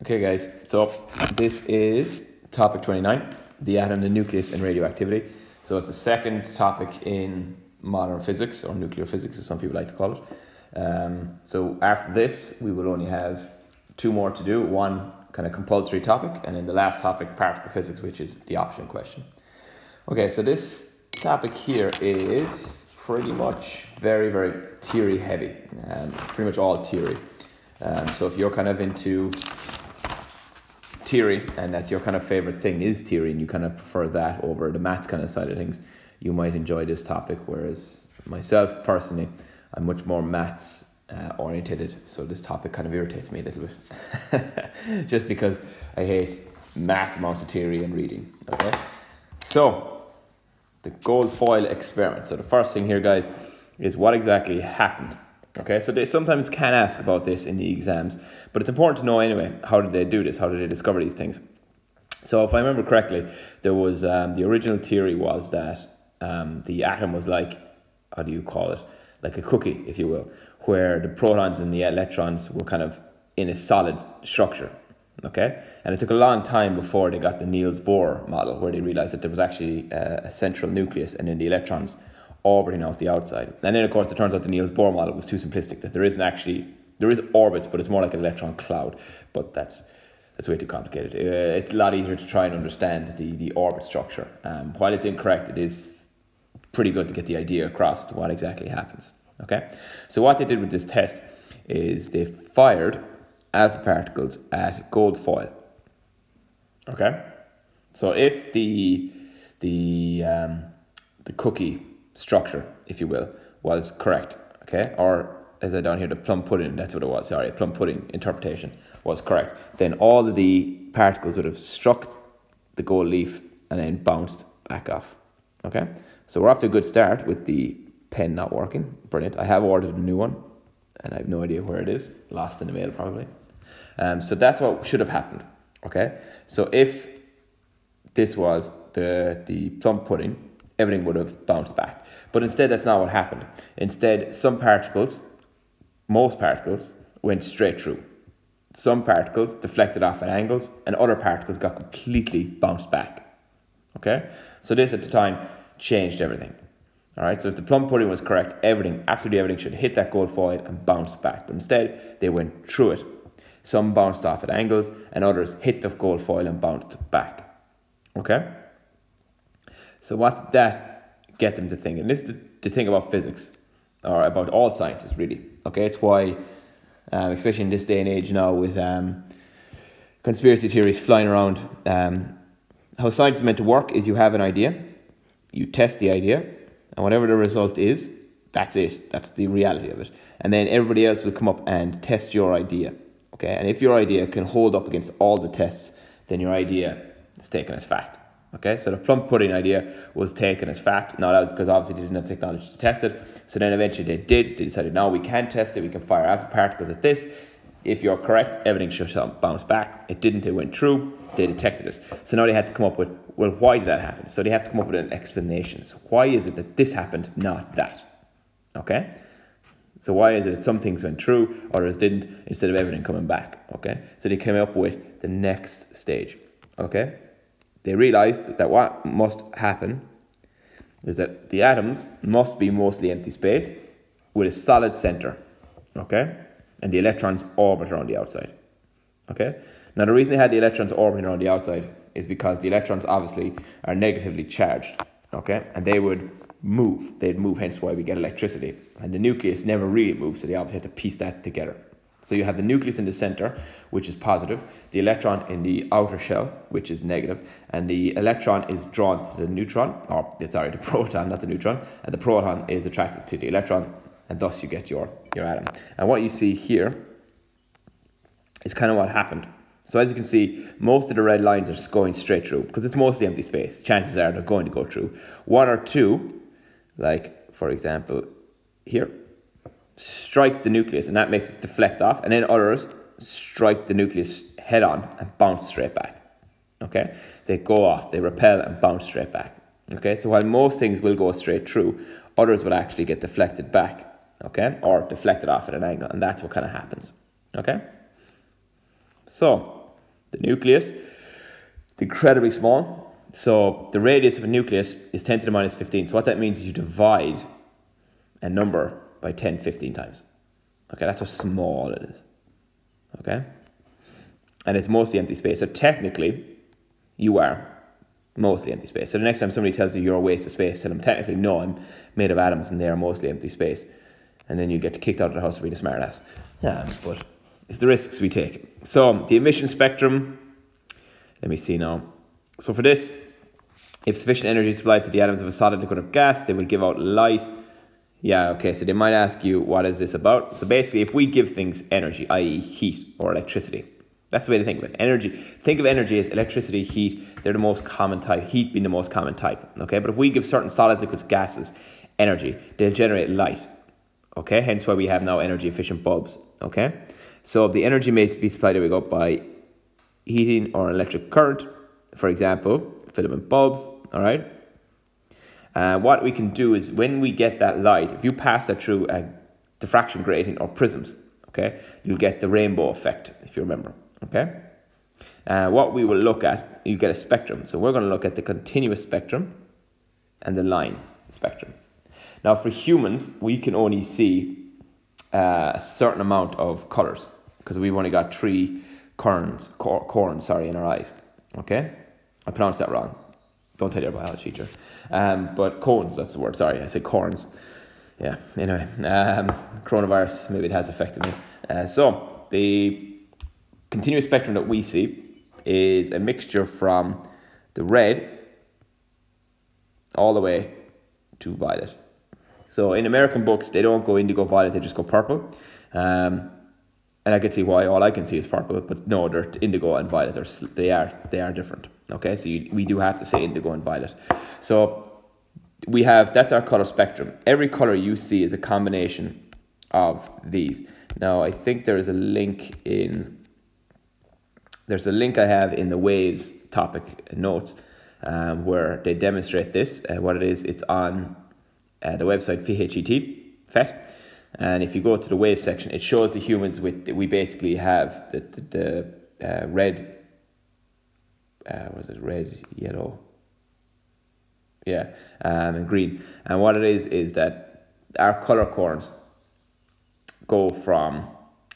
Okay, guys, so this is topic 29 the atom, the nucleus, and radioactivity. So it's the second topic in modern physics, or nuclear physics, as some people like to call it. Um, so after this, we will only have two more to do one kind of compulsory topic, and then the last topic, particle physics, which is the option question. Okay, so this topic here is pretty much very, very theory heavy, and pretty much all theory. Um, so if you're kind of into theory and that's your kind of favorite thing is theory and you kind of prefer that over the maths kind of side of things, you might enjoy this topic. Whereas myself personally, I'm much more maths uh, orientated, so this topic kind of irritates me a little bit, just because I hate mass amounts of theory and reading. Okay, so the gold foil experiment. So the first thing here, guys, is what exactly happened Okay, so they sometimes can ask about this in the exams, but it's important to know anyway how did they do this? How did they discover these things? So, if I remember correctly, there was um, the original theory was that um, the atom was like, how do you call it? Like a cookie, if you will, where the protons and the electrons were kind of in a solid structure. Okay, and it took a long time before they got the Niels Bohr model, where they realized that there was actually a, a central nucleus, and then the electrons orbiting out the outside. And then, of course, it turns out the Niels Bohr model was too simplistic, that there isn't actually, there is orbits, but it's more like an electron cloud. But that's that's way too complicated. Uh, it's a lot easier to try and understand the, the orbit structure. Um, while it's incorrect, it is pretty good to get the idea across to what exactly happens. Okay, so what they did with this test is they fired alpha particles at gold foil. Okay, so if the the um, the cookie structure, if you will, was correct. Okay, or as I down here, the plum pudding, that's what it was, sorry, plum pudding interpretation was correct. Then all of the particles would have struck the gold leaf and then bounced back off. Okay, so we're off to a good start with the pen not working. Brilliant. I have ordered a new one and I have no idea where it is. Lost in the mail, probably. Um, so that's what should have happened. Okay, so if this was the, the plum pudding, everything would have bounced back. But instead, that's not what happened. Instead, some particles, most particles, went straight through. Some particles deflected off at angles, and other particles got completely bounced back. Okay? So, this at the time changed everything. All right, so if the plum pudding was correct, everything, absolutely everything, should hit that gold foil and bounce back. But instead, they went through it. Some bounced off at angles, and others hit the gold foil and bounced back. Okay? So, what did that get them to think. And this is to think about physics or about all sciences, really. Okay, it's why, um, especially in this day and age now, with um, conspiracy theories flying around, um, how science is meant to work is you have an idea, you test the idea, and whatever the result is, that's it. That's the reality of it. And then everybody else will come up and test your idea. Okay, and if your idea can hold up against all the tests, then your idea is taken as fact. Okay, so the plum pudding idea was taken as fact, not out because obviously they didn't have technology to test it. So then eventually they did. They decided, no, we can test it. We can fire alpha particles at this. If you're correct, everything should bounce back. It didn't. It went through. They detected it. So now they had to come up with, well, why did that happen? So they have to come up with an explanation. So why is it that this happened, not that? Okay. So why is it that some things went through, others didn't, instead of everything coming back? Okay. So they came up with the next stage. Okay they realized that what must happen is that the atoms must be mostly empty space with a solid center, okay? And the electrons orbit around the outside, okay? Now, the reason they had the electrons orbiting around the outside is because the electrons obviously are negatively charged, okay? And they would move. They'd move, hence why we get electricity. And the nucleus never really moves, so they obviously had to piece that together. So you have the nucleus in the center, which is positive, the electron in the outer shell, which is negative, and the electron is drawn to the neutron, or sorry, the proton, not the neutron, and the proton is attracted to the electron, and thus you get your, your atom. And what you see here is kind of what happened. So as you can see, most of the red lines are just going straight through because it's mostly empty space. Chances are they're going to go through. One or two, like for example, here, strike the nucleus and that makes it deflect off, and then others strike the nucleus head on and bounce straight back. Okay, they go off, they repel and bounce straight back. Okay, so while most things will go straight through, others will actually get deflected back. Okay, or deflected off at an angle, and that's what kind of happens. Okay, so The nucleus, incredibly small. So the radius of a nucleus is 10 to the minus 15. So what that means is you divide a number by 10, 15 times. Okay, that's how small it is. Okay? And it's mostly empty space. So technically, you are mostly empty space. So the next time somebody tells you you're a waste of space, tell them technically, no, I'm made of atoms and they are mostly empty space. And then you get kicked out of the house for being a smartass. Yeah, um, but it's the risks we take. So the emission spectrum, let me see now. So for this, if sufficient energy is supplied to the atoms of a solid, liquid, or gas, they will give out light. Yeah, okay, so they might ask you, what is this about? So basically, if we give things energy, i.e., heat or electricity, that's the way to think of it. Energy. Think of energy as electricity, heat. They're the most common type. Heat being the most common type. Okay, but if we give certain solids, liquids, gases energy, they'll generate light. Okay, hence why we have now energy efficient bulbs. Okay, so the energy may be supplied we go by heating or electric current, for example, filament bulbs. All right. Uh, what we can do is when we get that light, if you pass that through a diffraction grating or prisms, okay, you'll get the rainbow effect, if you remember. Okay. Uh, what we will look at, you get a spectrum. So we're going to look at the continuous spectrum and the line spectrum. Now, for humans, we can only see uh, a certain amount of colors because we've only got three corns, cor- corns, sorry, in our eyes. Okay, I pronounced that wrong. Don't tell your biology teacher. Um, but cones, that's the word. Sorry, I said corns. Yeah. Anyway, um, coronavirus maybe it has affected me. Uh, so the continuous spectrum that we see is a mixture from the red all the way to violet. So in American books, they don't go indigo violet, they just go purple. Um, and I can see why all I can see is purple, but no, they're indigo and violet. They're, they are they are different. Okay, so you, we do have to say indigo and violet. So we have that's our color spectrum. Every color you see is a combination of these. Now I think there is a link in there's a link I have in the waves topic notes um, where they demonstrate this. Uh, what it is, it's on uh, the website PHET, FET. And if you go to the wave section, it shows the humans with, we basically have the, the, the uh, red, uh, was it red, yellow, yeah, um, and green. And what it is, is that our color corns go from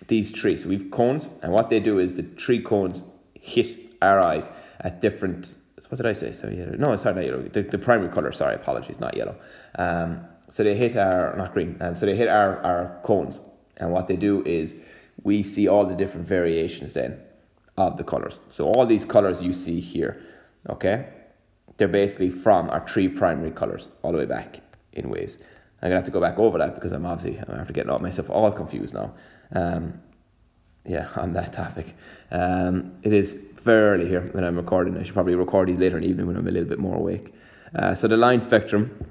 these trees. So we've cones, and what they do is the tree cones hit our eyes at different. What did I say? So yellow. No, sorry, not yellow. The, the primary color. Sorry, apologies, not yellow. Um, so they hit our not green. Um, so they hit our our cones, and what they do is we see all the different variations then of the colors. So all these colors you see here, okay, they're basically from our three primary colors all the way back in waves. I'm gonna have to go back over that because I'm obviously I'm after getting all myself all confused now. Um, yeah, on that topic. Um, it is early here when I'm recording. I should probably record these later in the evening when I'm a little bit more awake. Uh, so the line spectrum.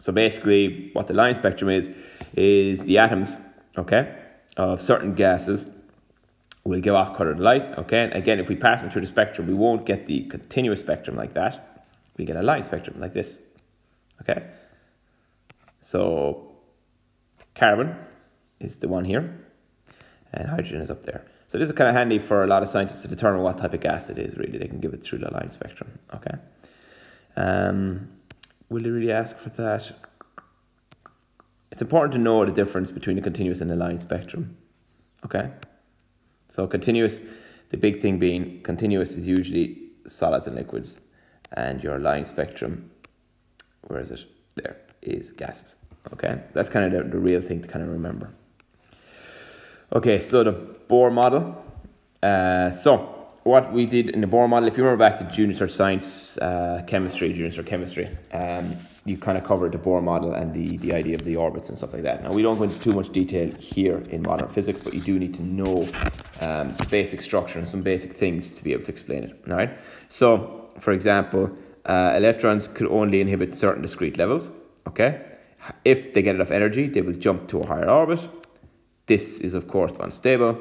So basically, what the line spectrum is is the atoms, okay, of certain gases will give off colored light. Okay, and again, if we pass them through the spectrum, we won't get the continuous spectrum like that. We get a line spectrum like this. Okay. So carbon is the one here and hydrogen is up there. So this is kind of handy for a lot of scientists to determine what type of gas it is, really. They can give it through the line spectrum, okay? Um, will they really ask for that? It's important to know the difference between the continuous and the line spectrum, okay? So continuous, the big thing being continuous is usually solids and liquids, and your line spectrum, where is it? There, is gases, okay? That's kind of the, the real thing to kind of remember. Okay, so the Bohr model. Uh, so what we did in the Bohr model, if you remember back to junior science, uh, chemistry, junior chemistry, um, you kind of covered the Bohr model and the, the idea of the orbits and stuff like that. Now, we don't go into too much detail here in modern physics, but you do need to know um, the basic structure and some basic things to be able to explain it. All right. So, for example, uh, electrons could only inhibit certain discrete levels. Okay. If they get enough energy, they will jump to a higher orbit this is of course unstable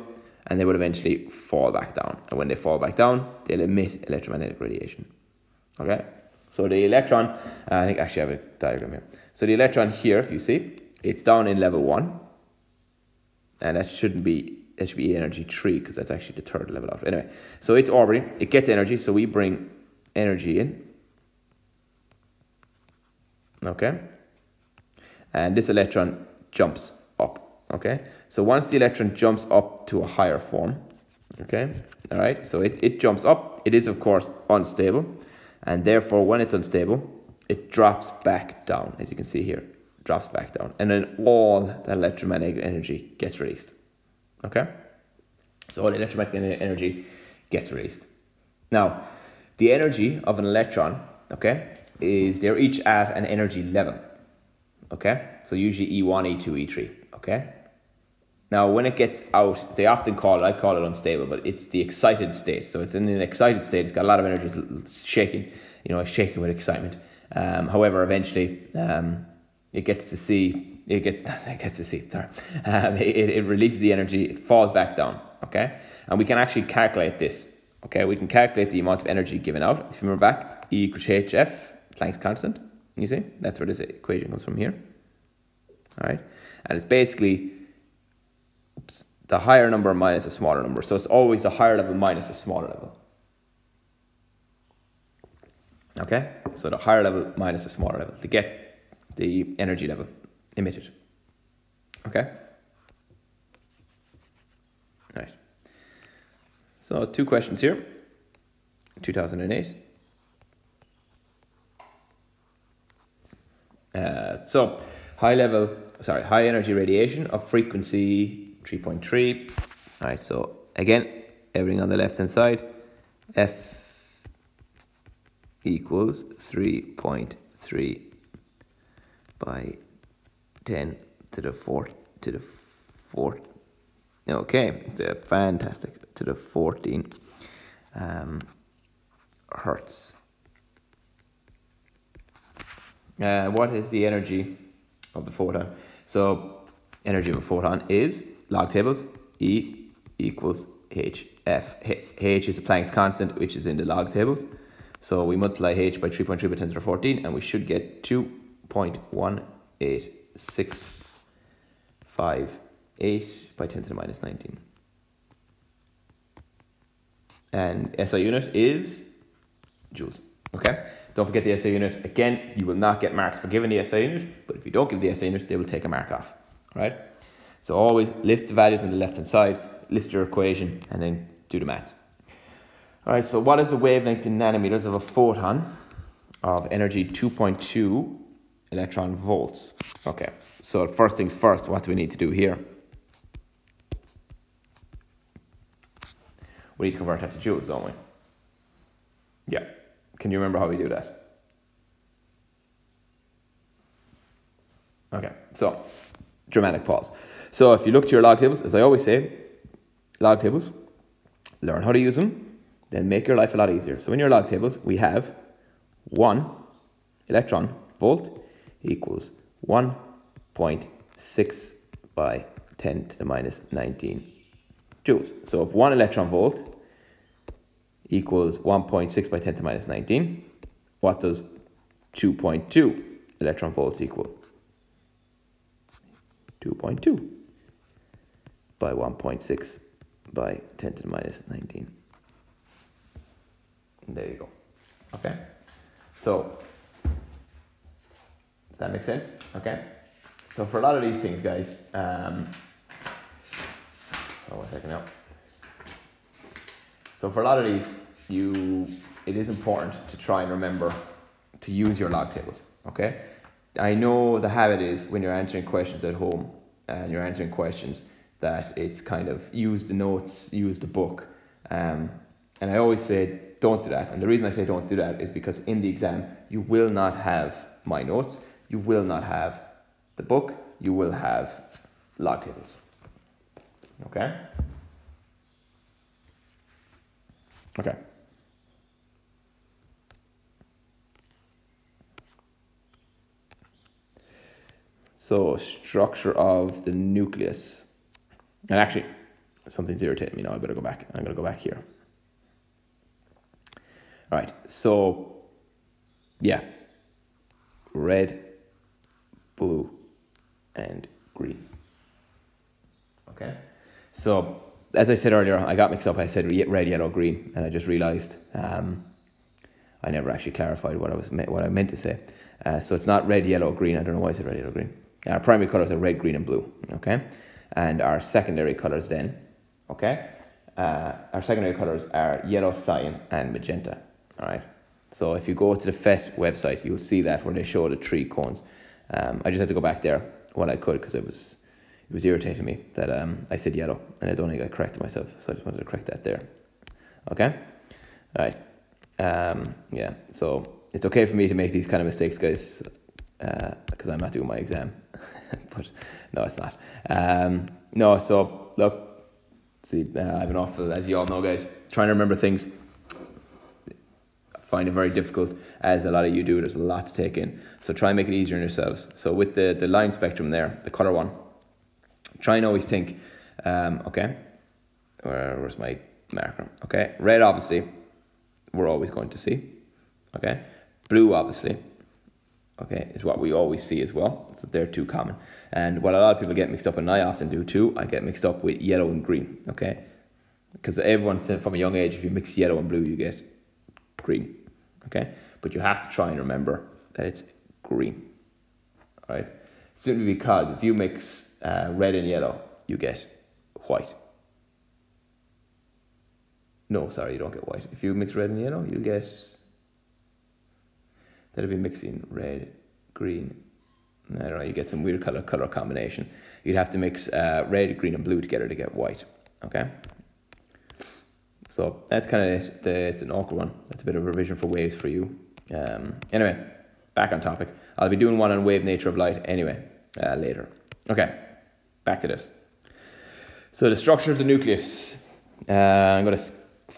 and they will eventually fall back down. And when they fall back down, they'll emit electromagnetic radiation. Okay? So the electron, uh, I think actually I have a diagram here. So the electron here, if you see, it's down in level one. And that shouldn't be that should be energy three because that's actually the third level out. Anyway, so it's orbiting, it gets energy, so we bring energy in. Okay. And this electron jumps up. Okay. So once the electron jumps up to a higher form, okay, all right, so it, it jumps up. It is, of course, unstable. And therefore, when it's unstable, it drops back down, as you can see here, drops back down. And then all the electromagnetic energy gets released. Okay? So all the electromagnetic energy gets released. Now, the energy of an electron, okay, is they're each at an energy level. Okay? So usually E1, E2, E3. Okay? Now, when it gets out, they often call it, I call it unstable, but it's the excited state. So it's in an excited state, it's got a lot of energy, it's shaking, you know, shaking with excitement. Um, however, eventually, um, it gets to see, it gets, it gets to see, sorry, um, it, it releases the energy, it falls back down, okay? And we can actually calculate this, okay? We can calculate the amount of energy given out. If you remember back, E equals hf, Planck's constant, you see? That's where this equation comes from here, all right? And it's basically, the higher number minus a smaller number. So it's always the higher level minus a smaller level. Okay, so the higher level minus the smaller level to get the energy level emitted. Okay. Right. So two questions here. 2008. Uh, so high level, sorry, high energy radiation of frequency 3.3. All right, so again, everything on the left hand side, F equals 3.3 by 10 to the fourth to the fourth. Okay, fantastic. To the 14 um, hertz. Uh, what is the energy of the photon? So, energy of a photon is log tables E equals hf. H is the Planck's constant, which is in the log tables. So we multiply h by 3.3 by 10 to the 14 and we should get 2.1865 8 by 10 to the minus 19. And SI unit is joules. Okay? Don't forget the SI unit. Again, you will not get marks for giving the SI unit, but if you don't give the SI unit, they will take a mark off. Right? So always list the values on the left hand side, list your equation, and then do the maths. All right, so what is the wavelength in nanometers of a photon of energy 2.2 electron volts? Okay, so first things first, what do we need to do here? We need to convert that to joules, don't we? Yeah. Can you remember how we do that? Okay, so dramatic pause. So if you look to your log tables, as I always say, log tables, learn how to use them, then make your life a lot easier. So in your log tables, we have 1 electron volt equals 1.6 by 10 to the minus 19 joules. So if 1 electron volt equals 1.6 by 10 to the minus 19, what does 2.2 electron volts equal? 2.2 by 1.6 by 10 to the minus 19. There you go. Okay. So, does that make sense? Okay. So for a lot of these things, guys, um, oh, one second now. So for a lot of these, you, it is important to try and remember to use your log tables. Okay. I know the habit is when you're answering questions at home and you're answering questions that it's kind of use the notes, use the book. Um, and I always say don't do that. And the reason I say don't do that is because in the exam, you will not have my notes, you will not have the book, you will have log tables. Okay? Okay. So, structure of the nucleus. And actually, something's irritating me now. I better go back. I'm going to go back here. All right, so yeah, red, blue, and green. Okay, so as I said earlier, I got mixed up. I said red, yellow, green, and I just realised um, I never actually clarified what I was what I meant to say. Uh, so it's not red, yellow, green. I don't know why I said red, yellow, green. Our primary colours are red, green, and blue. Okay, and our secondary colours then, okay, uh, our secondary colours are yellow, cyan, and magenta. All right. So if you go to the FET website, you'll see that where they show the three cones. Um, I just had to go back there when I could because it was it was irritating me that um, I said yellow and I don't think I corrected myself. So I just wanted to correct that there. Okay? All right. Um, yeah, so it's okay for me to make these kind of mistakes, guys, because uh, I'm not doing my exam. but no, it's not. Um, no, so look, see, uh, I have an awful, as you all know, guys, trying to remember things. I find it very difficult, as a lot of you do. There's a lot to take in. So try and make it easier on yourselves. So with the, the line spectrum there, the color one, try and always think, um, okay, Where, where's my marker? Okay, red obviously, we're always going to see. Okay, blue obviously, okay, is what we always see as well. So they're too common. And what a lot of people get mixed up, and I often do too, I get mixed up with yellow and green. Okay, because everyone said from a young age, if you mix yellow and blue, you get green. Okay, but you have to try and remember that it's green. All right, simply because if you mix uh, red and yellow, you get white. No, sorry, you don't get white. If you mix red and yellow, you get. That'll be mixing red, green. I don't know, you get some weird color color combination. You'd have to mix uh, red, green, and blue together to get white. Okay? So that's kind of it. It's an awkward one. That's a bit of a revision for waves for you. Um, anyway, back on topic. I'll be doing one on wave nature of light anyway uh, later. Okay, back to this. So the structure of the nucleus. Uh, I'm going to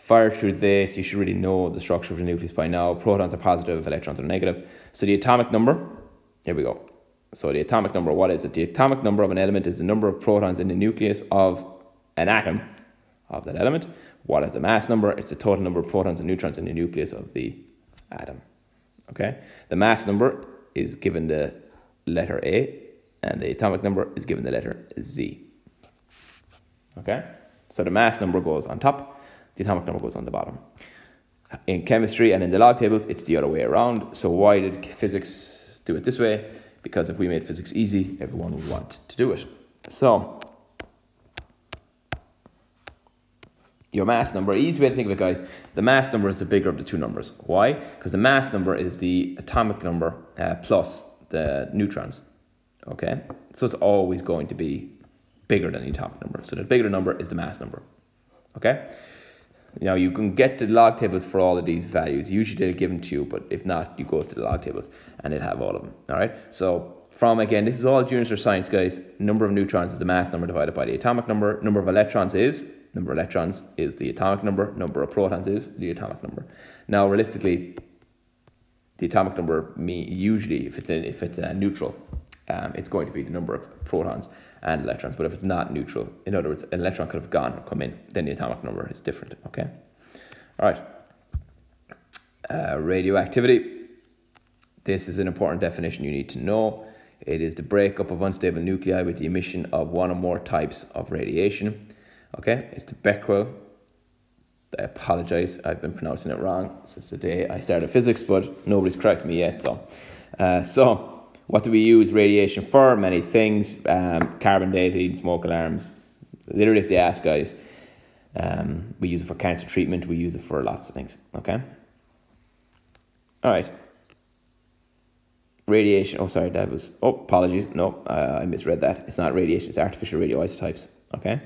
fire through this. You should really know the structure of the nucleus by now. Protons are positive, electrons are negative. So the atomic number, here we go. So the atomic number, what is it? The atomic number of an element is the number of protons in the nucleus of an atom of that element. What is the mass number? It's the total number of protons and neutrons in the nucleus of the atom. Okay? The mass number is given the letter A, and the atomic number is given the letter Z. Okay? So the mass number goes on top, the atomic number goes on the bottom. In chemistry and in the log tables, it's the other way around. So why did physics do it this way? Because if we made physics easy, everyone would want to do it. So your mass number, easy way to think of it, guys, the mass number is the bigger of the two numbers. Why? Because the mass number is the atomic number uh, plus the neutrons. Okay? So it's always going to be bigger than the atomic number. So the bigger number is the mass number. Okay? Now you can get the log tables for all of these values. Usually they'll give them to you, but if not, you go to the log tables and it'll have all of them. All right? So from again, this is all juniors or science, guys. Number of neutrons is the mass number divided by the atomic number. Number of electrons is number of electrons is the atomic number. Number of protons is the atomic number. Now, realistically, the atomic number me usually if it's a, if it's a neutral, um, it's going to be the number of protons and electrons. But if it's not neutral, in other words, an electron could have gone or come in, then the atomic number is different. Okay. All right. Uh, radioactivity. This is an important definition you need to know. It is the breakup of unstable nuclei with the emission of one or more types of radiation. Okay, it's the Becquerel. I apologize, I've been pronouncing it wrong since the day I started physics, but nobody's corrected me yet. So, uh, so what do we use radiation for? Many things. Um, carbon dating, smoke alarms. Literally, if they ask guys, um, we use it for cancer treatment. We use it for lots of things. Okay. All right radiation. Oh, sorry, that was. Oh, apologies. No, uh, I misread that. It's not radiation. It's artificial radioisotopes. Okay.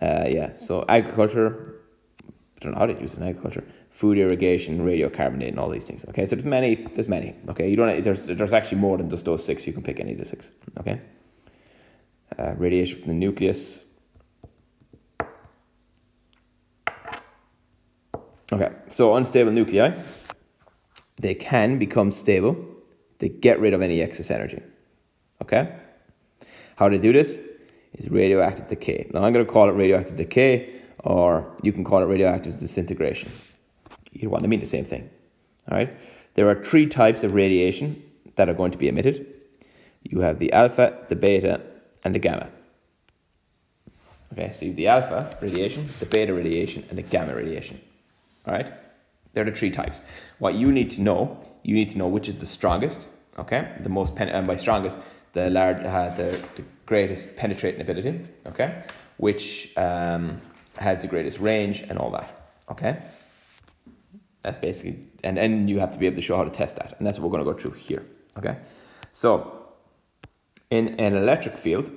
Uh, yeah. So agriculture. I don't know how to use it in agriculture. Food irradiation, radiocarbonate, and all these things. Okay. So there's many. There's many. Okay. You don't. There's there's actually more than just those six. You can pick any of the six. Okay. Uh, radiation from the nucleus. Okay. So unstable nuclei. They can become stable they get rid of any excess energy. Okay? How to do this is radioactive decay. Now I'm going to call it radioactive decay, or you can call it radioactive disintegration. You want to mean the same thing. All right? There are three types of radiation that are going to be emitted. You have the alpha, the beta, and the gamma. Okay, so you have the alpha radiation, the beta radiation, and the gamma radiation. All right, they're the three types. What you need to know, you need to know which is the strongest. Okay, the most pen and by strongest, the large, uh, the, the greatest penetrating ability. Okay, which um, has the greatest range and all that. Okay, that's basically, and then you have to be able to show how to test that, and that's what we're going to go through here. Okay, so in an electric field,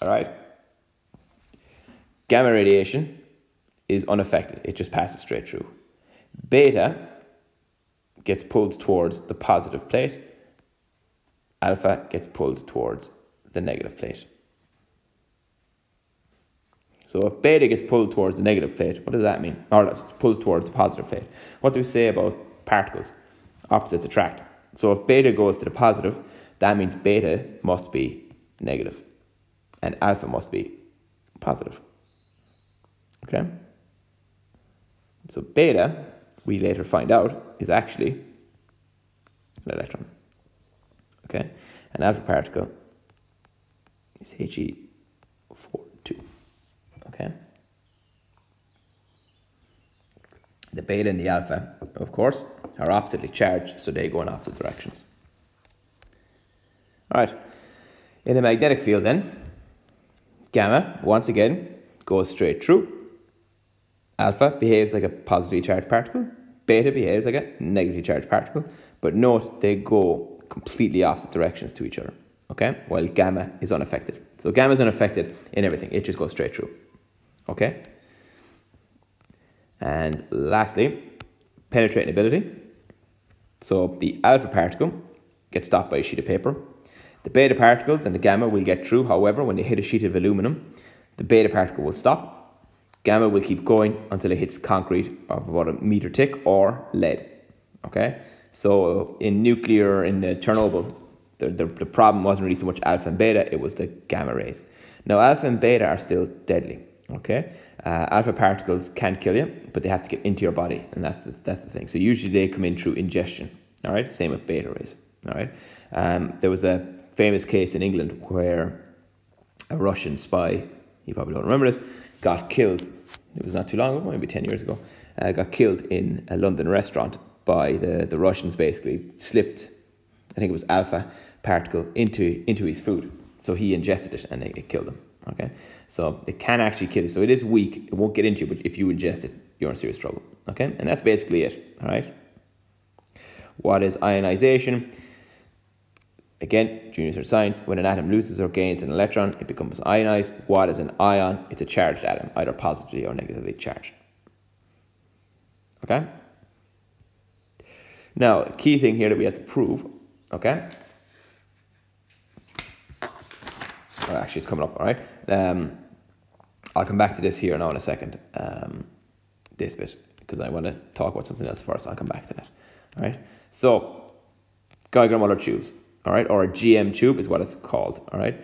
all right Gamma radiation is unaffected, it just passes straight through. Beta gets pulled towards the positive plate, alpha gets pulled towards the negative plate. So if beta gets pulled towards the negative plate, what does that mean? Or pulls towards the positive plate. What do we say about particles? Opposites attract. So if beta goes to the positive, that means beta must be negative and alpha must be positive. Okay? So beta, we later find out, is actually an electron. Okay? An alpha particle is He42. Okay? The beta and the alpha, of course, are oppositely charged, so they go in opposite directions. All right. In a magnetic field, then, gamma, once again, goes straight through Alpha behaves like a positively charged particle, beta behaves like a negatively charged particle, but note they go completely opposite directions to each other, okay? While gamma is unaffected. So gamma is unaffected in everything, it just goes straight through, okay? And lastly, penetrating ability. So the alpha particle gets stopped by a sheet of paper. The beta particles and the gamma will get through, however, when they hit a sheet of aluminum, the beta particle will stop Gamma will keep going until it hits concrete of about a meter thick or lead. Okay, so in nuclear, in the Chernobyl, the, the, the problem wasn't really so much alpha and beta, it was the gamma rays. Now, alpha and beta are still deadly. Okay, uh, alpha particles can't kill you, but they have to get into your body, and that's the, that's the thing. So usually they come in through ingestion. All right, same with beta rays. All right, um, there was a famous case in England where a Russian spy, you probably don't remember this, got killed. It was not too long ago, maybe 10 years ago. Uh, got killed in a London restaurant by the, the Russians basically slipped, I think it was alpha particle into, into his food. So he ingested it and it, it killed him. Okay, so it can actually kill you. So it is weak. It won't get into you, but if you ingest it, you're in serious trouble. Okay, and that's basically it. All right. What is ionization? Again, junior cert science, when an atom loses or gains an electron, it becomes ionized. What is an ion? It's a charged atom, either positively or negatively charged. Okay? Now, key thing here that we have to prove, okay? Or actually, it's coming up, all right? Um, I'll come back to this here now in a second, um, this bit, because I want to talk about something else first. I'll come back to that, all right? So, Geiger Muller tubes all right, or a GM tube is what it's called, all right.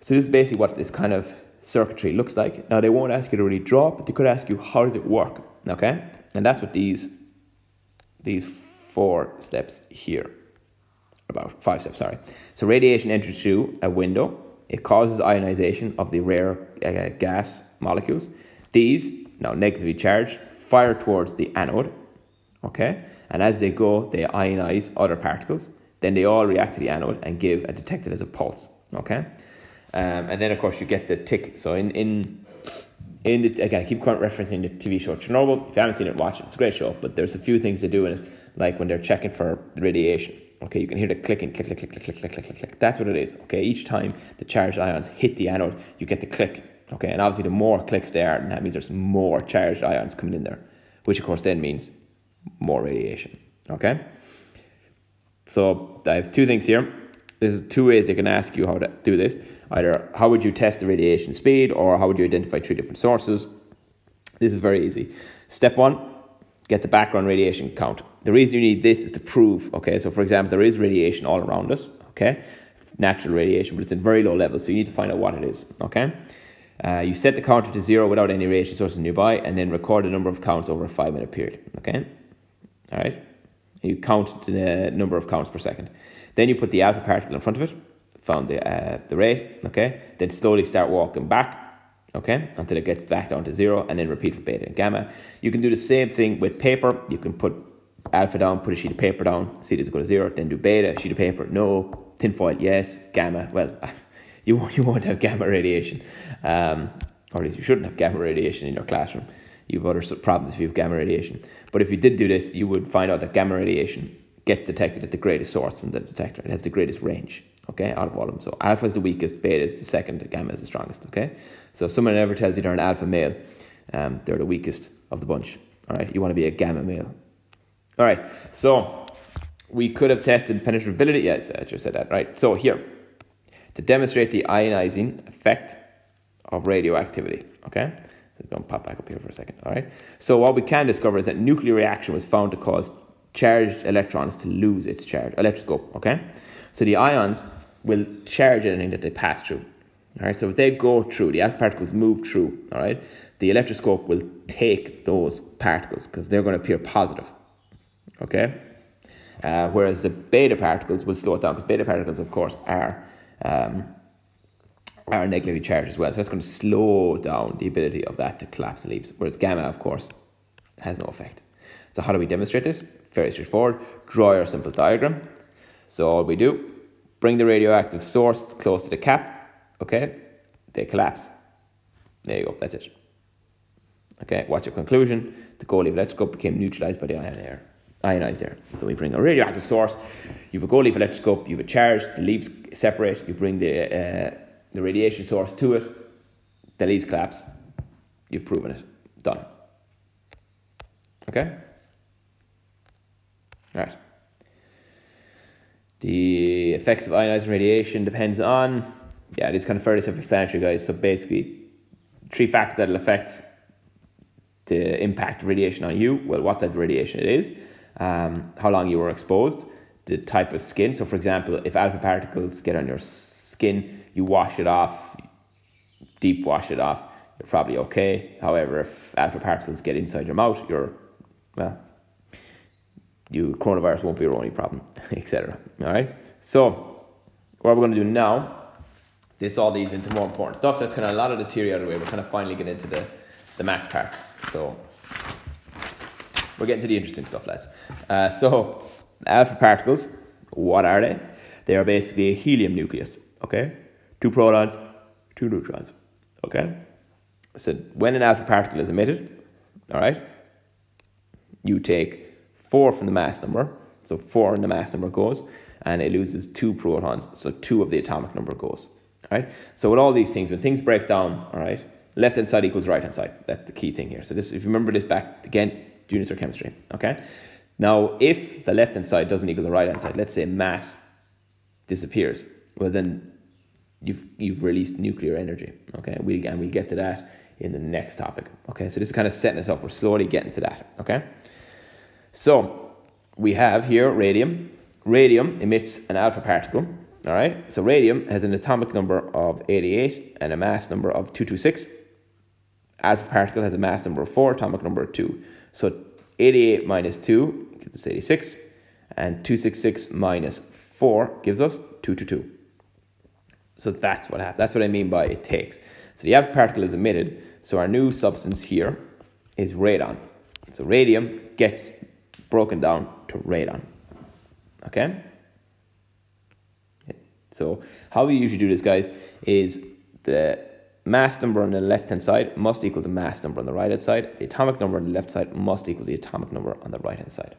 So this is basically what this kind of circuitry looks like. Now they won't ask you to really draw, but they could ask you how does it work, okay? And that's what these these four steps here, about five steps, sorry. So radiation enters through a window. It causes ionization of the rare uh, gas molecules. These, now negatively charged, fire towards the anode, okay? And as they go, they ionize other particles. Then they all react to the anode and give a detected as a pulse. Okay, um, and then of course you get the tick. So in in in the, again, I keep referencing the TV show Chernobyl. If you haven't seen it, watch it. It's a great show. But there's a few things they do in it, like when they're checking for radiation. Okay, you can hear the clicking, click, click, click, click, click, click, click, click. That's what it is. Okay, each time the charged ions hit the anode, you get the click. Okay, and obviously the more clicks there are, that means there's more charged ions coming in there, which of course then means more radiation. Okay. So I have two things here. There's two ways they can ask you how to do this. Either how would you test the radiation speed or how would you identify three different sources. This is very easy. Step one, get the background radiation count. The reason you need this is to prove, okay, so for example, there is radiation all around us, okay, natural radiation, but it's in very low levels, so you need to find out what it is, okay. Uh, you set the counter to zero without any radiation sources nearby and then record the number of counts over a five minute period, okay, all right. You count the number of counts per second. Then you put the alpha particle in front of it, found the, uh, the rate, okay? Then slowly start walking back okay, until it gets back down to zero, and then repeat for beta and gamma. You can do the same thing with paper. You can put alpha down, put a sheet of paper down, see does it go to zero, then do beta, sheet of paper, no, tinfoil, yes, gamma, well, you won't, you won't have gamma radiation, um, or at least you shouldn't have gamma radiation in your classroom. You have other problems if you have gamma radiation. But if you did do this, you would find out that gamma radiation gets detected at the greatest source from the detector. It has the greatest range, okay, out of all of them. So alpha is the weakest, beta is the second, gamma is the strongest, okay? So if someone ever tells you they're an alpha male, um, they're the weakest of the bunch, all right? You want to be a gamma male. All right, so we could have tested penetrability. Yes, I just said that, right? So here, to demonstrate the ionizing effect of radioactivity, okay? So I'm going to pop back up here for a second, all right? So what we can discover is that nuclear reaction was found to cause charged electrons to lose its charge, electroscope, okay? So the ions will charge anything that they pass through, all right? So if they go through, the alpha particles move through, all right? The electroscope will take those particles because they're going to appear positive, okay? Uh, whereas the beta particles will slow it down because beta particles, of course, are um, are negatively charged as well. So that's going to slow down the ability of that to collapse the leaves. Whereas gamma, of course, has no effect. So how do we demonstrate this? Very straightforward. Draw your simple diagram. So all we do, bring the radioactive source close to the cap. Okay, they collapse. There you go. That's it. Okay, what's your conclusion? The gold-leaf electroscope became neutralized by the ion air ionized air. So we bring a radioactive source, you have a gold leaf electroscope, you have a charge, the leaves separate, you bring the, uh, the radiation source to it, the leaves collapse, you've proven it, done. Okay? Right. The effects of ionizing radiation depends on, yeah, it is kind of fairly self-explanatory, guys. So basically, three factors that will affect the impact of radiation on you. Well, what type of radiation it is, um, how long you were exposed, the type of skin. So, for example, if alpha particles get on your skin, you wash it off, deep wash it off, you're probably okay. However, if alpha particles get inside your mouth, you're, well, you coronavirus won't be your only problem, etc. All right. So, what we're going to do now, this all leads into more important stuff. So that's kind of a lot of the theory out of the way. We're kind of finally getting into the the maths part. So we're getting to the interesting stuff, lads. Uh, so, alpha particles, what are they? They are basically a helium nucleus, okay? Two protons, two neutrons, okay? So, when an alpha particle is emitted, all right, you take four from the mass number, so four in the mass number goes, and it loses two protons, so two of the atomic number goes, right? So, with all these things, when things break down, all right, left hand side equals right hand side. That's the key thing here. So, this, if you remember this back again, units of chemistry, okay? Now, if the left-hand side doesn't equal the right-hand side, let's say mass disappears, well then you've, you've released nuclear energy, okay? We'll, and we'll get to that in the next topic, okay? So this is kind of setting us up. We're slowly getting to that, okay? So we have here radium. Radium emits an alpha particle, all right? So radium has an atomic number of 88 and a mass number of 226. Alpha particle has a mass number of 4, atomic number of 2. So 88 minus 2 gives us 86, and 266 minus 4 gives us 222. So that's what happens. That's what I mean by it takes. So the alpha particle is emitted, so our new substance here is radon. So radium gets broken down to radon. Okay? So how we usually do this, guys, is the mass number on the left hand side must equal the mass number on the right hand side. The atomic number on the left side must equal the atomic number on the right hand side.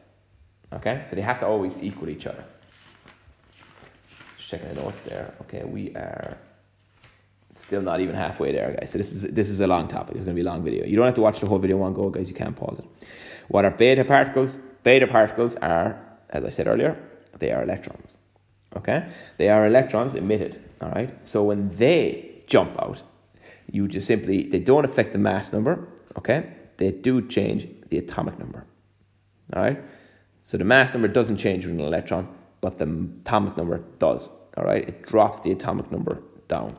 Okay, so they have to always equal each other. Just checking the notes there. Okay, we are still not even halfway there, guys. So this is this is a long topic. It's going to be a long video. You don't have to watch the whole video one go, guys. You can pause it. What are beta particles? Beta particles are, as I said earlier, they are electrons. Okay, they are electrons emitted. All right. So when they jump out, you just simply, they don't affect the mass number, okay? They do change the atomic number, all right? So the mass number doesn't change with an electron, but the atomic number does, all right? It drops the atomic number down.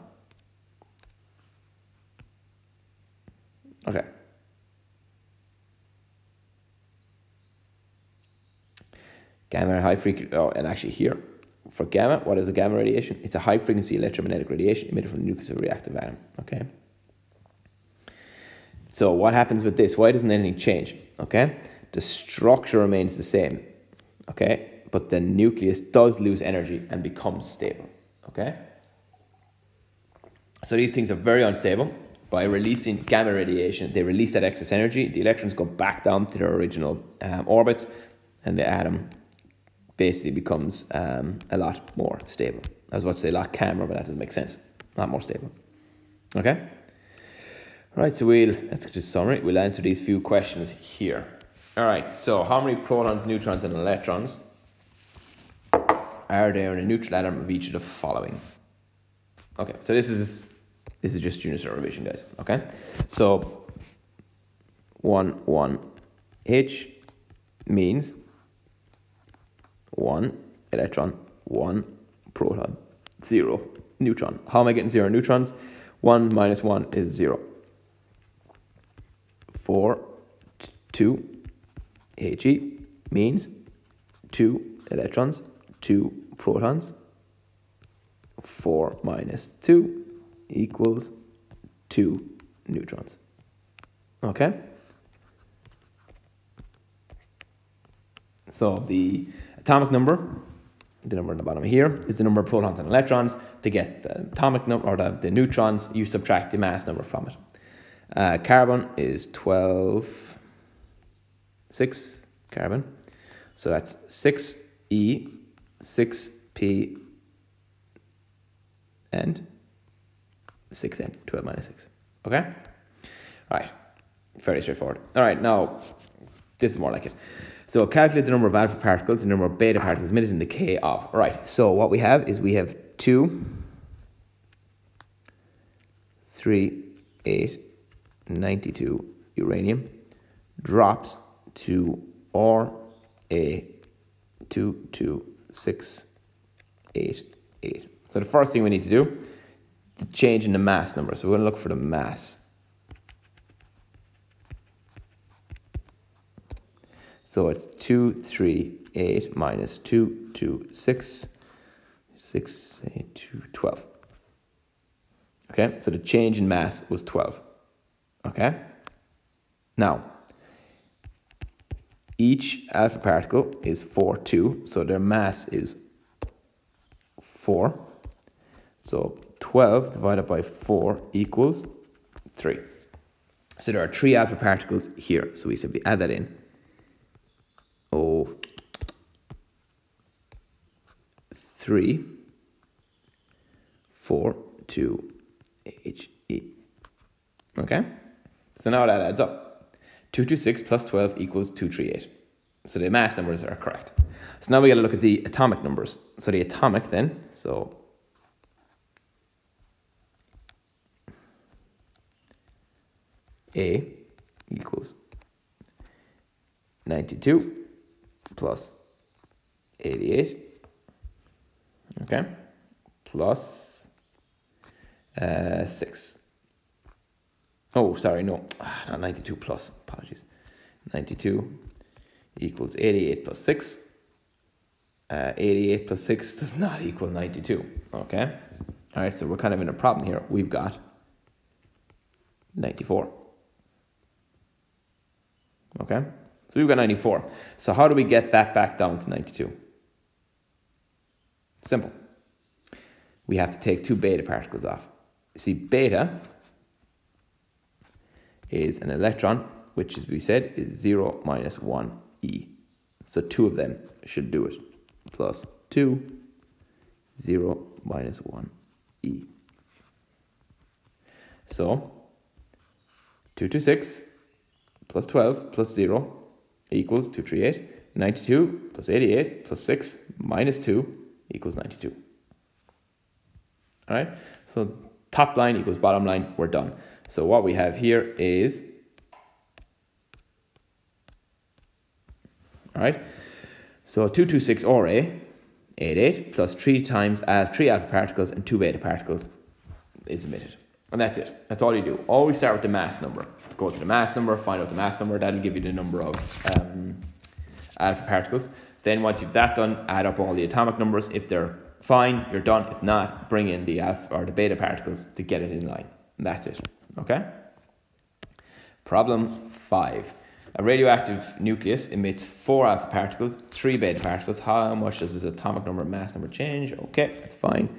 Okay. Gamma high frequency, oh, and actually here, for gamma, what is a gamma radiation? It's a high frequency electromagnetic radiation emitted from the nucleus of a reactive atom, okay? So what happens with this? Why doesn't anything change? Okay, the structure remains the same. Okay, but the nucleus does lose energy and becomes stable. Okay. So these things are very unstable. By releasing gamma radiation, they release that excess energy. The electrons go back down to their original um, orbit, and the atom basically becomes um, a lot more stable. I was about to say a lot calmer, but that doesn't make sense. A lot more stable. Okay. Right, so we'll, let's just summary. We'll answer these few questions here. All right, so how many protons, neutrons, and electrons are there in a neutral atom of each of the following? Okay, so this is this is just cert revision, guys. Okay, so one one H means one electron, one proton, zero neutron. How am I getting zero neutrons? One minus one is zero. 4, 2, He means 2 electrons, 2 protons. 4 minus 2 equals 2 neutrons. Okay? So the atomic number, the number on the bottom here, is the number of protons and electrons. To get the atomic number or the, the neutrons, you subtract the mass number from it. Uh, carbon is 12, 6 carbon. So that's 6E, 6P, and 6N, 12 minus 6. Okay? All right. Very straightforward. All right, now, this is more like it. So calculate the number of alpha particles, the number of beta particles emitted in the K of. Right, so what we have is we have 2, 3, 8, 92 uranium drops to RA 22688. So the first thing we need to do is change in the mass number. So we're going to look for the mass. So it's 238 minus 226, 6, 8, 2, 12. Okay, so the change in mass was 12. Okay? Now, each alpha particle is 4, 2, so their mass is 4. So 12 divided by 4 equals 3. So there are three alpha particles here. So we simply add that in. Oh, 3, 4, 2, H, E. Okay? So now that adds up. 226 plus 12 equals 238. So the mass numbers are correct. So now we got to look at the atomic numbers. So the atomic then, so A equals 92 plus 88, okay, plus uh, 6. Oh, sorry, no, ah, not 92 plus, apologies. 92 equals 88 plus 6. Uh, 88 plus 6 does not equal 92, okay? All right, so we're kind of in a problem here. We've got 94. Okay, so we've got 94. So how do we get that back down to 92? Simple. We have to take two beta particles off. See, beta is an electron, which as we said is 0 minus 1 e. So two of them should do it. Plus 2, 0 minus 1 e. So 226 plus 12 plus 0 equals 238. 92 plus 88 plus 6 minus 2 equals 92. All right, so top line equals bottom line, we're done. So what we have here is, all right, so 226 RA, 88 plus 3 times uh, 3 alpha particles and 2 beta particles is emitted. And that's it. That's all you do. Always start with the mass number. Go to the mass number, find out the mass number. That'll give you the number of um, alpha particles. Then once you've that done, add up all the atomic numbers. If they're fine, you're done. If not, bring in the alpha or the beta particles to get it in line. And that's it. Okay? Problem five. A radioactive nucleus emits four alpha particles, three beta particles. How much does its atomic number and mass number change? Okay, that's fine.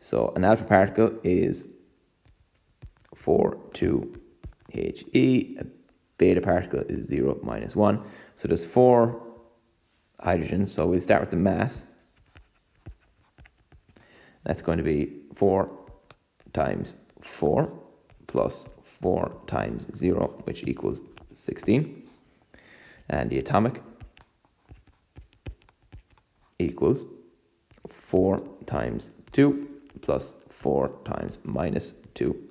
So an alpha particle is 4, 2, He. A beta particle is 0, minus 1. So there's four hydrogens. So we'll start with the mass. That's going to be 4 times 4 plus 4 times 0, which equals 16. And the atomic equals 4 times 2 plus 4 times minus 2.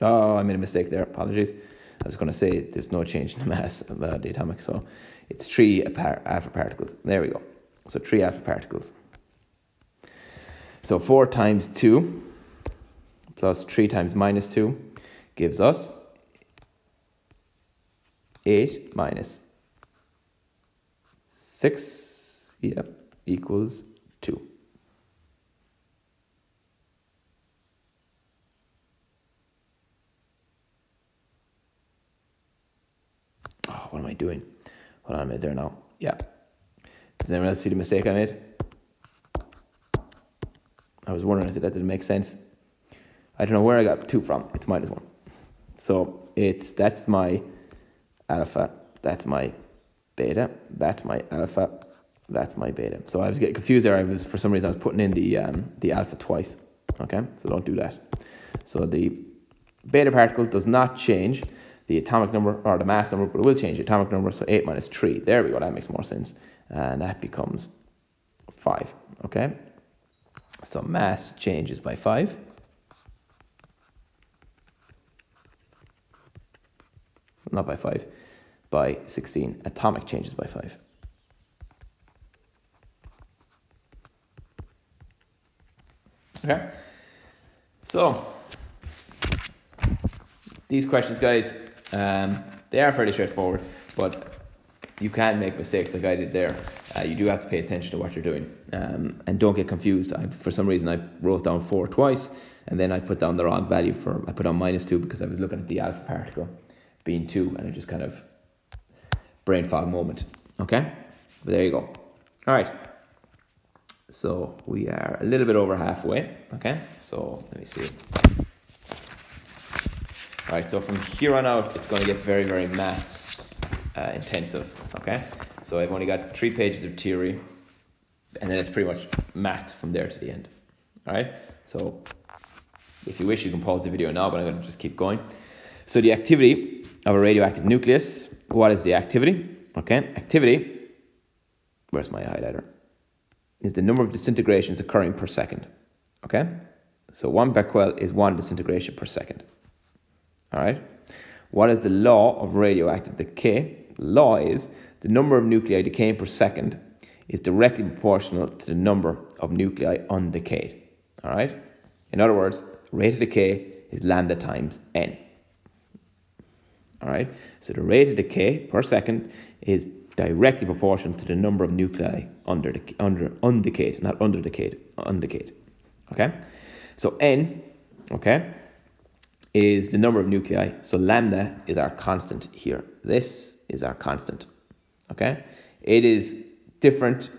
Oh, I made a mistake there. Apologies. I was going to say there's no change in the mass of uh, the atomic. So it's 3 alpha particles. There we go. So 3 alpha particles. So 4 times 2 plus 3 times minus 2 gives us 8 minus 6 yeah, equals 2. Oh, what am I doing? Hold on a minute there now. Yeah. Does anyone else see the mistake I made? I was wondering, I said that didn't make sense. I don't know where I got 2 from. It's minus 1. So it's that's my alpha, that's my beta, that's my alpha, that's my beta. So I was getting confused there. I was, for some reason, I was putting in the, um, the alpha twice. Okay, so don't do that. So the beta particle does not change the atomic number or the mass number, but it will change the atomic number. So 8 minus 3. There we go. That makes more sense. And that becomes 5. Okay, so mass changes by 5. Not by 5 by 16. Atomic changes by 5. Okay. So, these questions, guys, um, they are fairly straightforward, but you can make mistakes like I did there. Uh, you do have to pay attention to what you're doing. Um, and don't get confused. I, for some reason, I wrote down 4 twice, and then I put down the wrong value for, I put on minus 2 because I was looking at the alpha particle being 2, and I just kind of brain fog moment. Okay? But there you go. All right. So we are a little bit over halfway. Okay? So let me see. All right, so from here on out, it's going to get very, very maths uh, intensive. Okay? So I've only got three pages of theory, and then it's pretty much maths from there to the end. All right? So if you wish, you can pause the video now, but I'm going to just keep going. So the activity of a radioactive nucleus what is the activity? Okay, activity, where's my highlighter? Is the number of disintegrations occurring per second. Okay, so one becquerel is one disintegration per second. All right, what is the law of radioactive decay? The law is the number of nuclei decaying per second is directly proportional to the number of nuclei undecayed. All right, in other words, rate of decay is lambda times n. All right, so the rate of decay per second is directly proportional to the number of nuclei under the, under undecayed, not under decayed, undecayed. Okay, so n, okay, is the number of nuclei. So lambda is our constant here. This is our constant. Okay, it is different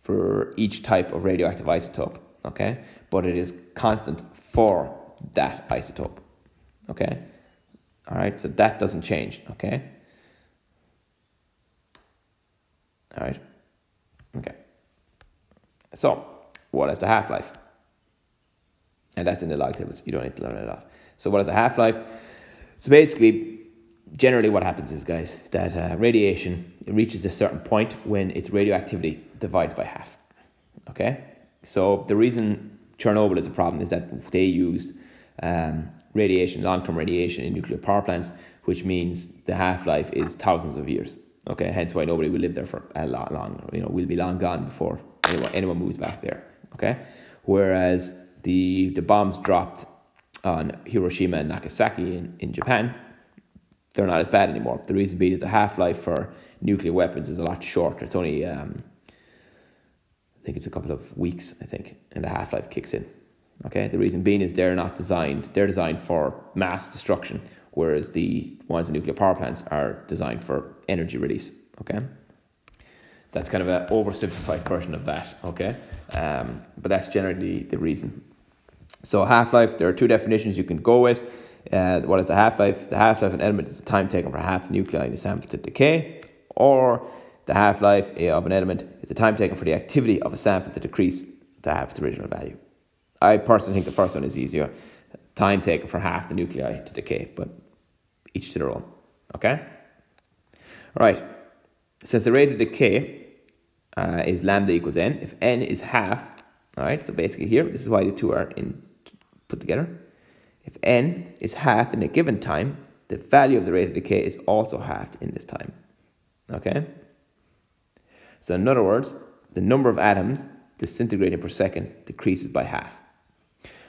for each type of radioactive isotope. Okay, but it is constant for that isotope. Okay, all right, so that doesn't change, okay? All right, okay. So, what is the half-life? And that's in the log tables, you don't need to learn it off. So what is the half-life? So basically, generally what happens is, guys, that uh, radiation reaches a certain point when its radioactivity divides by half, okay? So the reason Chernobyl is a problem is that they used um, radiation, long-term radiation in nuclear power plants, which means the half-life is thousands of years. Okay, hence why nobody will live there for a lot long. You know, we'll be long gone before anyone, anyone moves back there. Okay, whereas the the bombs dropped on Hiroshima and Nagasaki in, in Japan, they're not as bad anymore. The reason being is the half life for nuclear weapons is a lot shorter. It's only um, I think it's a couple of weeks. I think, and the half life kicks in. Okay, the reason being is they're not designed, they're designed for mass destruction, whereas the ones in nuclear power plants are designed for energy release. Okay, that's kind of an oversimplified version of that. Okay, um, but that's generally the reason. So half life, there are two definitions you can go with. Uh, what is the half life? The half life of an element is the time taken for half the nuclei in the sample to decay, or the half life of an element is the time taken for the activity of a sample to decrease to half its original value. I personally think the first one is easier. Time taken for half the nuclei to decay, but each to their own. Okay? Right. Since the rate of decay uh, is lambda equals n, if n is halved, all right, so basically here, this is why the two are in put together. If n is halved in a given time, the value of the rate of decay is also halved in this time. Okay? So in other words, the number of atoms disintegrating per second decreases by half.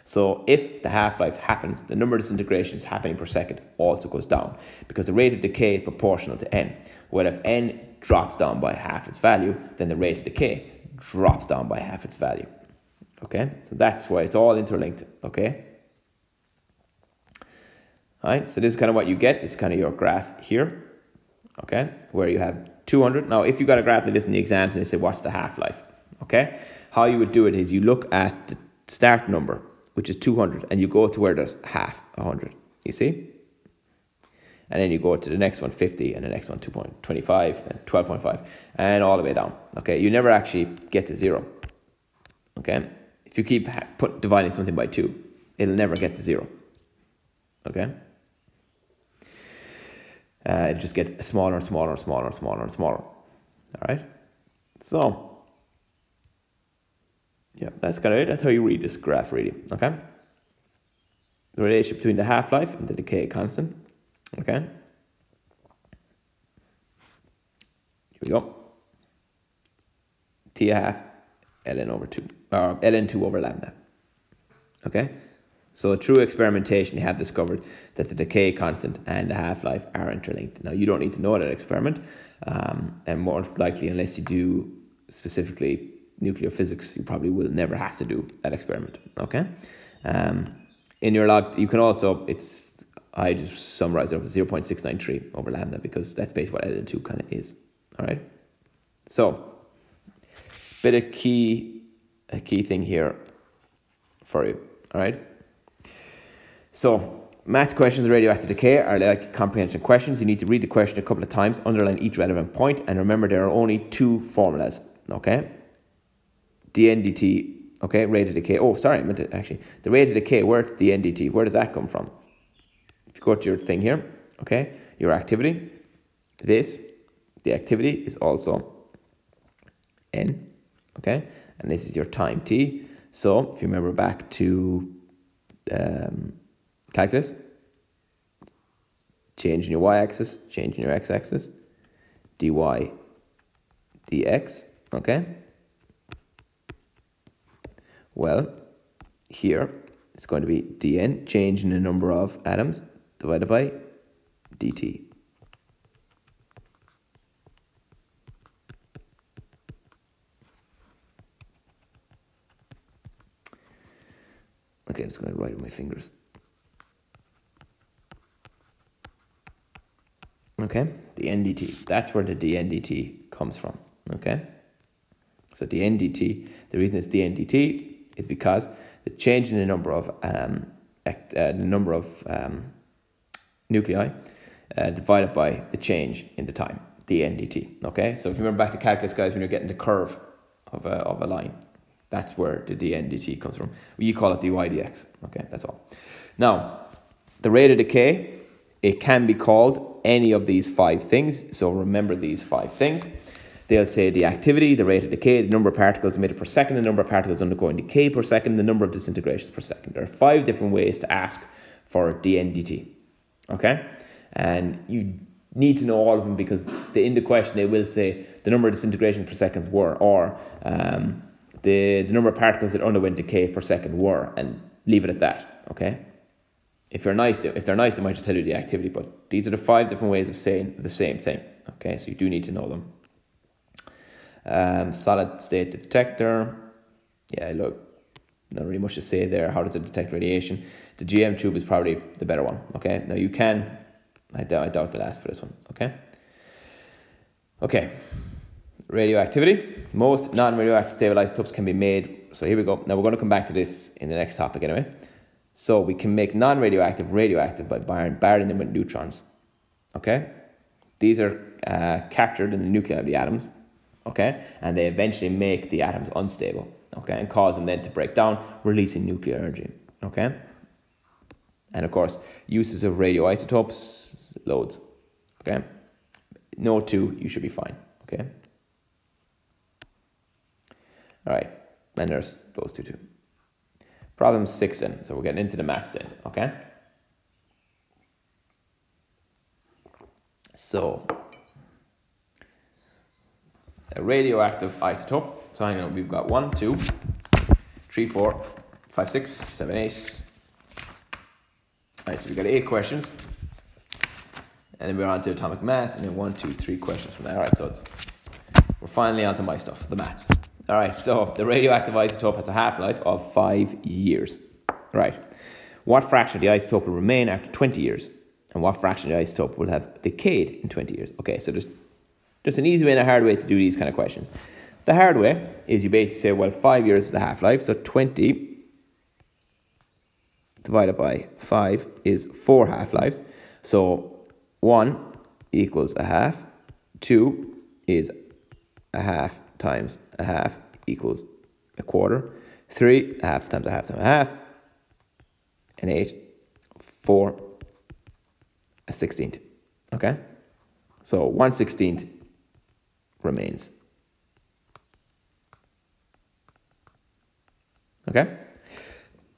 So if the half-life happens, the number of disintegrations happening per second also goes down because the rate of decay is proportional to n. Well, if n drops down by half its value, then the rate of decay drops down by half its value. Okay, so that's why it's all interlinked. Okay. All right, so this is kind of what you get. This is kind of your graph here. Okay, where you have 200. Now, if you got a graph like this in the exams and they say, what's the half-life? Okay, how you would do it is you look at the start number which is 200, and you go to where there's half 100. You see? And then you go to the next one, 50, and the next one, 2.25, and 12.5, and all the way down. Okay, you never actually get to zero. Okay, if you keep put, dividing something by 2, it'll never get to zero. Okay? Uh, it'll just get smaller and smaller and smaller and smaller and smaller. All right? So, yeah, that's kind of it. That's how you read this graph, really. Okay. The relationship between the half life and the decay constant. Okay. Here we go. T half ln over 2, or ln2 over lambda. Okay. So through experimentation, they have discovered that the decay constant and the half-life are interlinked. Now, you don't need to know that experiment, um, and more likely, unless you do specifically nuclear physics, you probably will never have to do that experiment. Okay. Um, in your log, you can also, it's, I just summarized it up 0.693 over lambda because that's basically what ln2 kind of is. All right. So, bit of key, a key thing here for you. All right. So, math questions radioactive decay are like comprehension questions. You need to read the question a couple of times, underline each relevant point, and remember there are only two formulas. Okay dn dt, okay, rate of decay. Oh, sorry, I meant actually. The rate of decay, where where's dn dt? Where does that come from? If you go to your thing here, okay, your activity, this, the activity is also n, okay, and this is your time t. So if you remember back to um, calculus, change in your y-axis, change in your x-axis, dy dx, okay? Well, here it's going to be dn, change in the number of atoms, divided by dt. Okay, I'm just going to write with my fingers. Okay, the NDT. That's where the dNdt comes from. Okay, so the NDT, the reason it's dNdt is because the change in the number of um, uh, the number of um, nuclei uh, divided by the change in the time, dNdt. Okay, so if you remember back to calculus, guys, when you're getting the curve of a, of a line, that's where the dNdt comes from. You call it dy dx. Okay, that's all. Now, the rate of decay, it can be called any of these five things. So remember these five things. They'll say the activity, the rate of decay, the number of particles emitted per second, the number of particles undergoing decay per second, the number of disintegrations per second. There are five different ways to ask for dNdt. Okay? And you need to know all of them because the, in the question they will say the number of disintegrations per second were, or um, the, the number of particles that underwent decay per second were, and leave it at that. Okay? If you're nice, if they're nice, they might just tell you the activity, but these are the five different ways of saying the same thing. Okay, so you do need to know them um, solid state detector. Yeah, look, not really much to say there. How does it detect radiation? The GM tube is probably the better one. Okay, now you can, I doubt, I doubt the last for this one. Okay. Okay, radioactivity. Most non-radioactive stable isotopes can be made. So here we go. Now we're going to come back to this in the next topic anyway. So we can make non-radioactive radioactive by barring them with neutrons. Okay, these are uh, captured in the nuclei of the atoms. Okay, and they eventually make the atoms unstable. Okay, and cause them then to break down, releasing nuclear energy. Okay, and of course uses of radioisotopes loads. Okay, no two, you should be fine. Okay. All right, and there's those two too. Problem six then, so we're getting into the maths then, okay? So, a radioactive isotope. So hang on, we've got one, two, three, four, five, six, seven, eight. All right, so we've got eight questions. And then we're on to atomic mass, and then one, two, three questions from there. All right, so it's, we're finally onto my stuff, the maths. All right, so the radioactive isotope has a half life of five years. Right. What fraction of the isotope will remain after 20 years? And what fraction of the isotope will have decayed in 20 years? Okay, so there's, there's an easy way and a hard way to do these kind of questions. The hard way is you basically say, well, five years is the half life, so 20 divided by 5 is 4 half lives. So 1 equals a half, 2 is a half times a half equals a quarter. 3, a half times a half times a half. And 8, 4, a 16th. Okay? So 1 16th remains. Okay?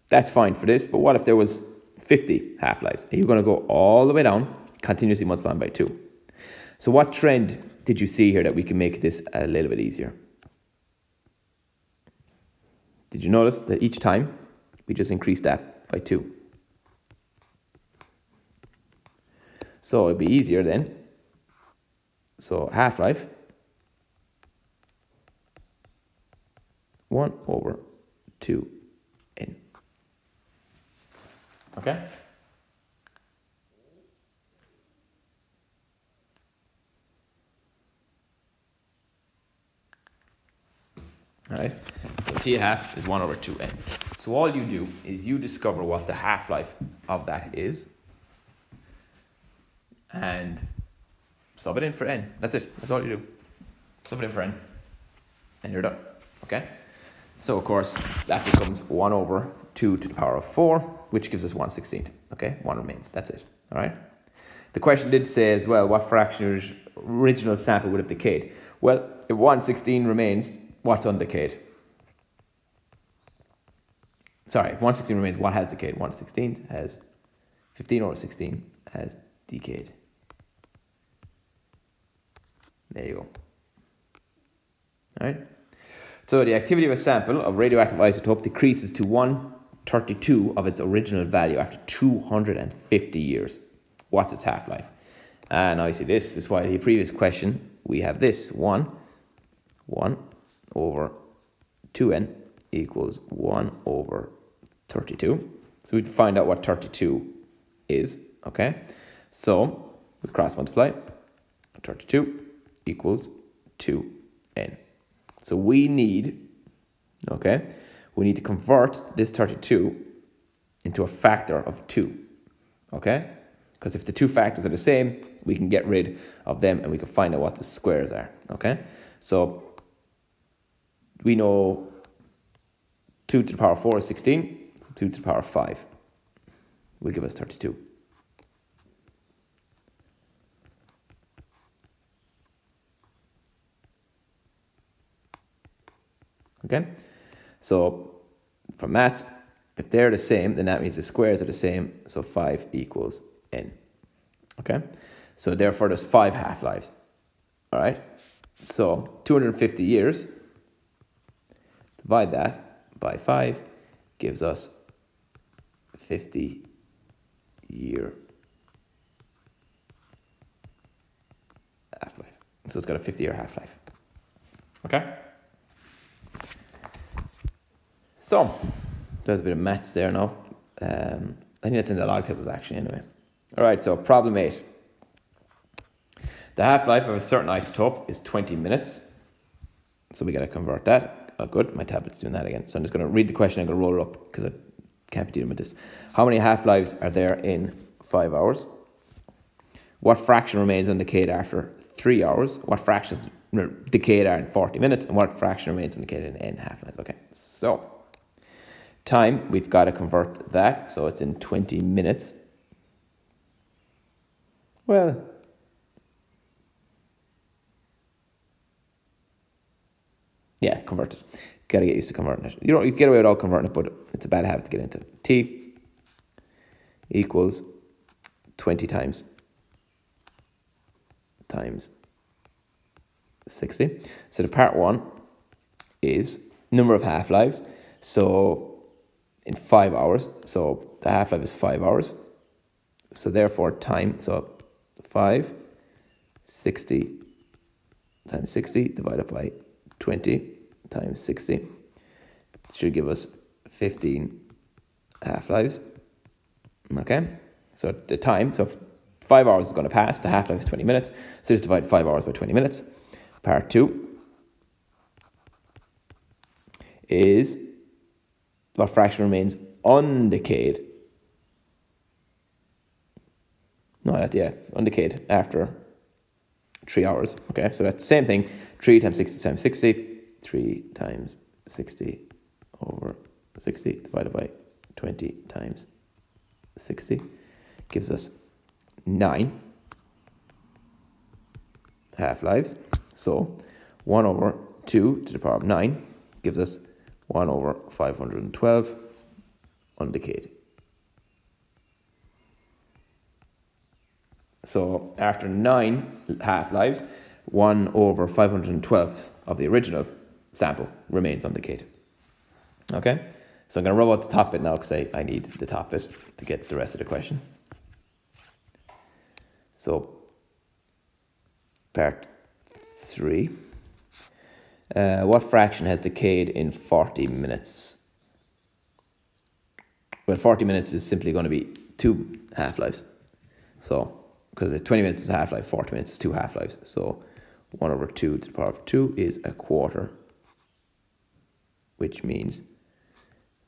That's fine for this, but what if there was 50 half-lives? Are you going to go all the way down, continuously multiplying by 2? So what trend did you see here that we can make this a little bit easier? Did you notice that each time we just increase that by 2? So it'd be easier then. So half-life 1 over 2 n. Okay? All right, so T half is 1 over 2n. So all you do is you discover what the half-life of that is and sub it in for n. That's it. That's all you do. Sub it in for n and you're done. Okay? So of course, that becomes 1 over 2 to the power of 4, which gives us 1 16th. Okay? 1 remains. That's it. All right? The question did say as well, what fraction of original sample would have decayed? Well, if 1 16 remains, what's undecayed? Sorry, 116 remains, what has decayed? 116 has 15 over 16 has decayed. There you go. All right. So the activity of a sample of radioactive isotope decreases to 132 of its original value after 250 years. What's its half-life? And now you see this is why the previous question, we have this 1, 1 over 2n equals 1 over 32. So we find out what 32 is, okay? So we cross multiply, 32 equals 2n. So we need, okay, we need to convert this 32 into a factor of 2, okay? Because if the two factors are the same, we can get rid of them and we can find out what the squares are, okay? So we know 2 to the power 4 is 16, so 2 to the power 5 will give us 32. Okay, so for maths, if they're the same, then that means the squares are the same, so 5 equals n. Okay, so therefore there's 5 half-lives. All right, so 250 years Divide that by 5 gives us 50 year half-life. So it's got a 50 year half-life. Okay? So, There's a bit of maths there now. Um, I think that's in the log tables actually anyway. All right, so problem eight. The half-life of a certain isotope is 20 minutes. So we got to convert that. Oh, good. My tablet's doing that again. So I'm just going to read the question. I'm going to roll it up because I can't be dealing with this. How many half-lives are there in five hours? What fraction remains undecayed after three hours? What fractions decayed are in 40 minutes? And what fraction remains undecayed in n half-lives? Okay, so time, we've got to convert that. So it's in 20 minutes. Well, Yeah, convert it. Gotta get used to converting it. You don't you get away without converting it, but it's a bad habit to get into. T equals 20 times times 60. So the part one is number of half-lives. So in five hours, so the half-life is five hours. So therefore time, so 5, 60 times 60 divided by 20 times 60 should give us 15 half-lives. Okay, so the time, so five hours is going to pass, the half-life is 20 minutes, so just divide five hours by 20 minutes. Part two is what fraction remains undecayed. No, that's, yeah, undecayed after three hours. Okay, so that's the same thing, 3 times 60 times 60 3 times 60 over 60 divided by 20 times 60 gives us 9 half-lives. So 1 over 2 to the power of 9 gives us 1 over 512 undecayed. So after 9 half-lives, 1 over 512 of the original sample remains undecayed. Okay, so I'm going to rub out the top bit now because I, I need the top bit to get the rest of the question. So, part three. Uh, what fraction has decayed in 40 minutes? Well, 40 minutes is simply going to be two half-lives. So, because 20 minutes is half-life, 40 minutes is two half-lives. So, 1 over 2 to the power of 2 is a quarter which means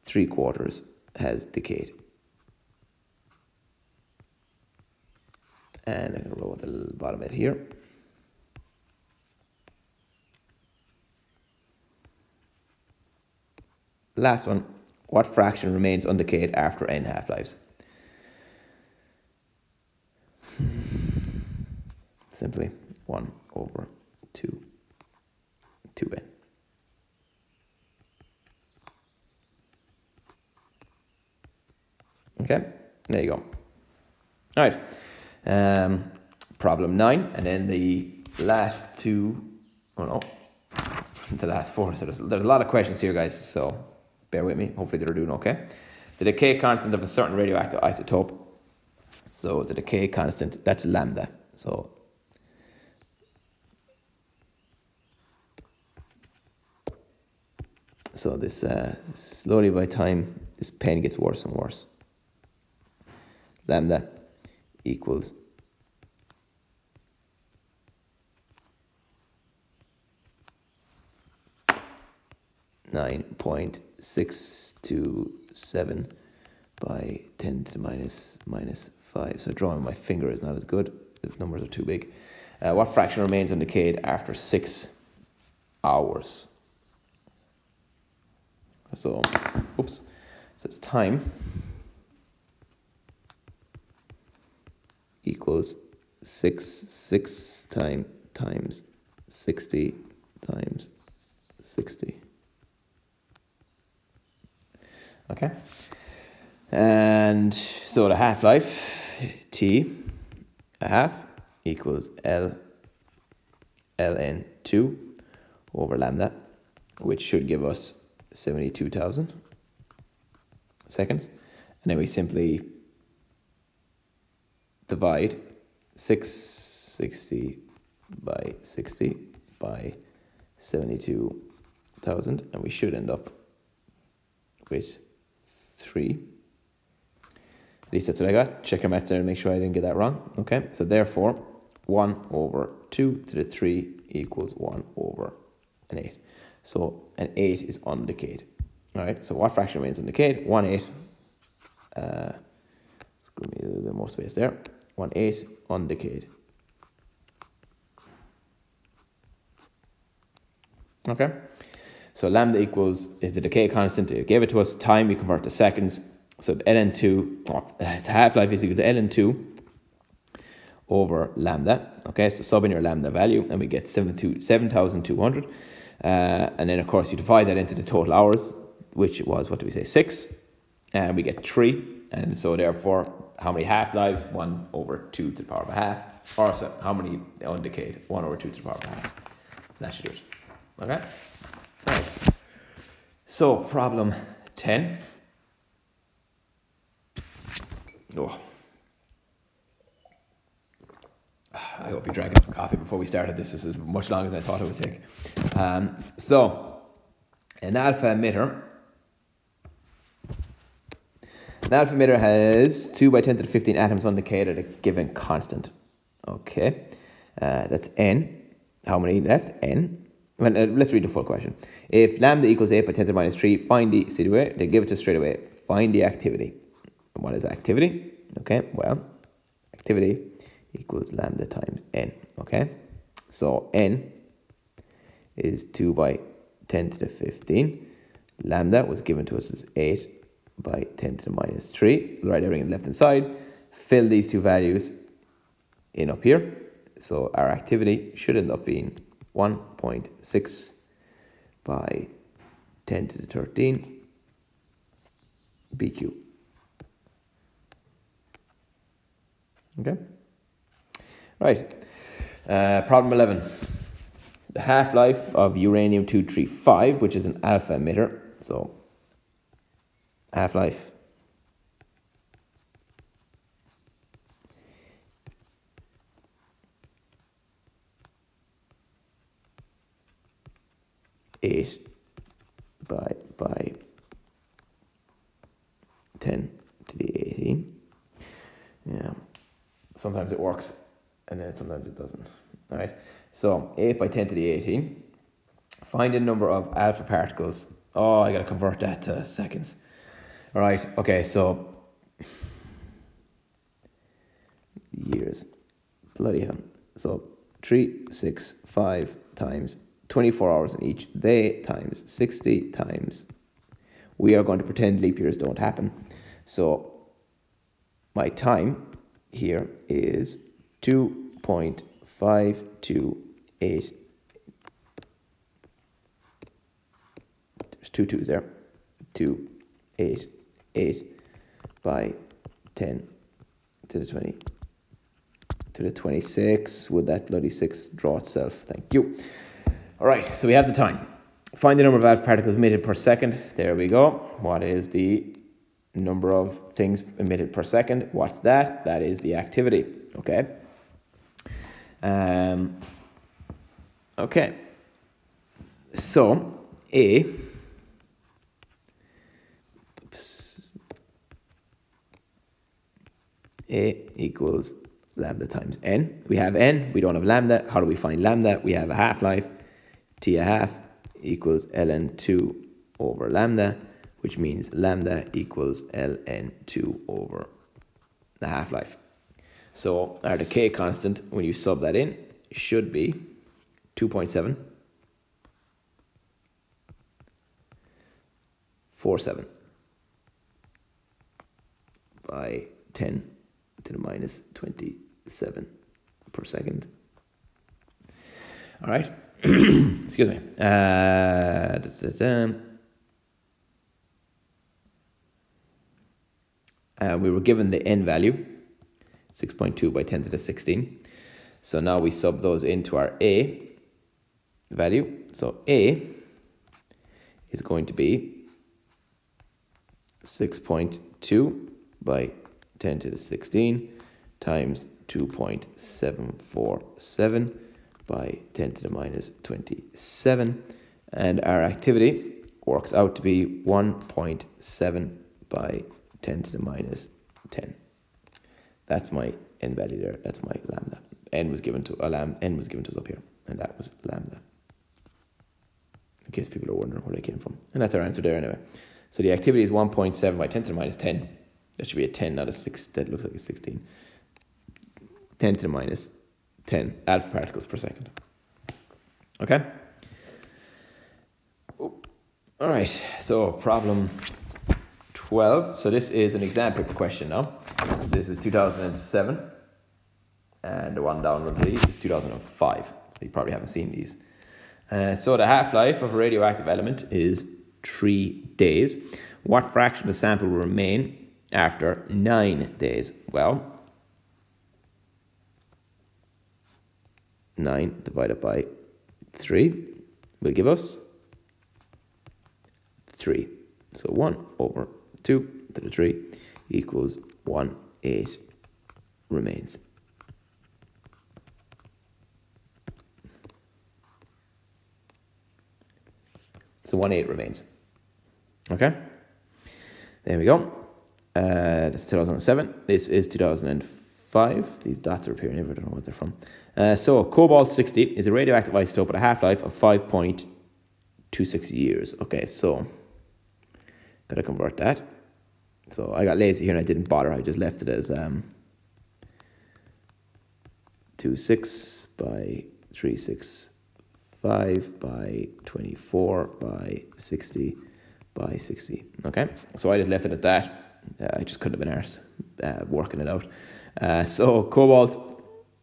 three quarters has decayed. And I'm going to roll the bottom bit here. Last one, what fraction remains undecayed after n half-lives? Simply 1 over 2, 2n. Okay, there you go. All right, um, problem nine, and then the last two, oh no, the last four. So there's, there's a lot of questions here, guys, so bear with me. Hopefully they're doing okay. The decay constant of a certain radioactive isotope. So the decay constant, that's lambda. So so this uh, slowly by time, this pain gets worse and worse lambda equals nine point six two seven by ten to the minus minus five. So drawing my finger is not as good. The numbers are too big. Uh, what fraction remains undecayed after six hours? So, oops. So the time equals 6, 6 time, times 60 times 60. Okay. And so the half-life, T, a half, equals L, ln 2 over lambda, which should give us 72,000 seconds. And then we simply divide 660 by 60 by 72,000 and we should end up with 3. At least that's what I got. Check your maths there and make sure I didn't get that wrong. Okay, so therefore 1 over 2 to the 3 equals 1 over an 8. So an 8 is undecayed. Alright, so what fraction remains undecayed? 1 8. Uh, let's give me a little bit more space there. 1 8 undecayed. Okay, so lambda equals is the decay constant. It gave it to us. Time we convert to seconds. So ln2, oh, half-life is equal to ln2 over lambda. Okay, so sub in your lambda value and we get 7,200. Uh, and then of course you divide that into the total hours, which was, what do we say, six. And we get three. And so therefore, how many half-lives? One over two to the power of a half. Or so how many undecayed? One over two to the power of a half. That should do it. Okay? So problem 10. Oh. I hope you drank enough coffee before we started this. This is much longer than I thought it would take. Um, so, an alpha emitter. An alpha emitter has 2 by 10 to the 15 atoms undecayed at a given constant. Okay, uh, that's n. How many left? n. Well, uh, let's read the full question. If lambda equals 8 by 10 to the minus 3, find the, see the they give it to straight away. Find the activity. what is activity? Okay, well, activity equals lambda times n. Okay, so n is 2 by 10 to the 15. Lambda was given to us as 8 by 10 to the minus 3. Write everything on the left hand side. Fill these two values in up here. So our activity should end up being 1.6 by 10 to the 13 BQ. Okay. Right. Uh, problem 11. The half-life of uranium-235, which is an alpha emitter. So, half-life. Eight by by ten to the eighteen. Yeah. Sometimes it works and then sometimes it doesn't. All right. So 8 by 10 to the 18. Find the number of alpha particles. Oh, I got to convert that to seconds. All right. Okay. So years. Bloody hell. So 3, 6, 5 times 24 hours in each day times 60 times. We are going to pretend leap years don't happen. So my time here is 2.528. There's two twos there. 2, 8, 8 by 10 to the 20 to the 26. Would that bloody 6 draw itself? Thank you. All right, so we have the time. Find the number of alpha particles emitted per second. There we go. What is the number of things emitted per second? What's that? That is the activity. Okay. Um, okay. So, A. Oops, A equals lambda times n. We have n, we don't have lambda. How do we find lambda? We have a half-life. T a half equals ln2 over lambda, which means lambda equals ln2 over the half-life. So our decay constant, when you sub that in, should be 2.7 47 by 10 to the minus 27 per second. All right. Excuse me. Uh, da, da, da. Uh, we were given the n value 6.2 by 10 to the 16. So now we sub those into our A value. So A is going to be 6.2 by 10 to the 16 times 2.747 by 10 to the minus 27. And our activity works out to be 1.7 by 10 to the minus 10. That's my n value there. That's my lambda. n was given to a uh, lam n was given to us up here, and that was lambda. In case people are wondering where they came from, and that's our answer there anyway. So the activity is one point seven by ten to the minus ten. That should be a ten, not a six. That looks like a sixteen. Ten to the minus ten alpha particles per second. Okay. All right. So problem 12. So this is an exam paper question now. This is 2007. And the one down below is 2005. So you probably haven't seen these. Uh, so the half-life of a radioactive element is three days. What fraction of the sample will remain after nine days? Well, 9 divided by 3 will give us 3. So 1 over 2 to the 3 equals 1, 8 remains. So 1, 8 remains. Okay? There we go. Uh, that's 2007. This is 2005. These dots are appearing everywhere. I don't know what they're from. Uh, so cobalt 60 is a radioactive isotope with a half-life of 5.26 years. Okay, so Gotta convert that. So I got lazy here and I didn't bother. I just left it as um, 2, 6 by 3, 6, 5 by 24 by 60 by 60. Okay, so I just left it at that. Uh, I just couldn't have been arsed uh, working it out. Uh, so cobalt,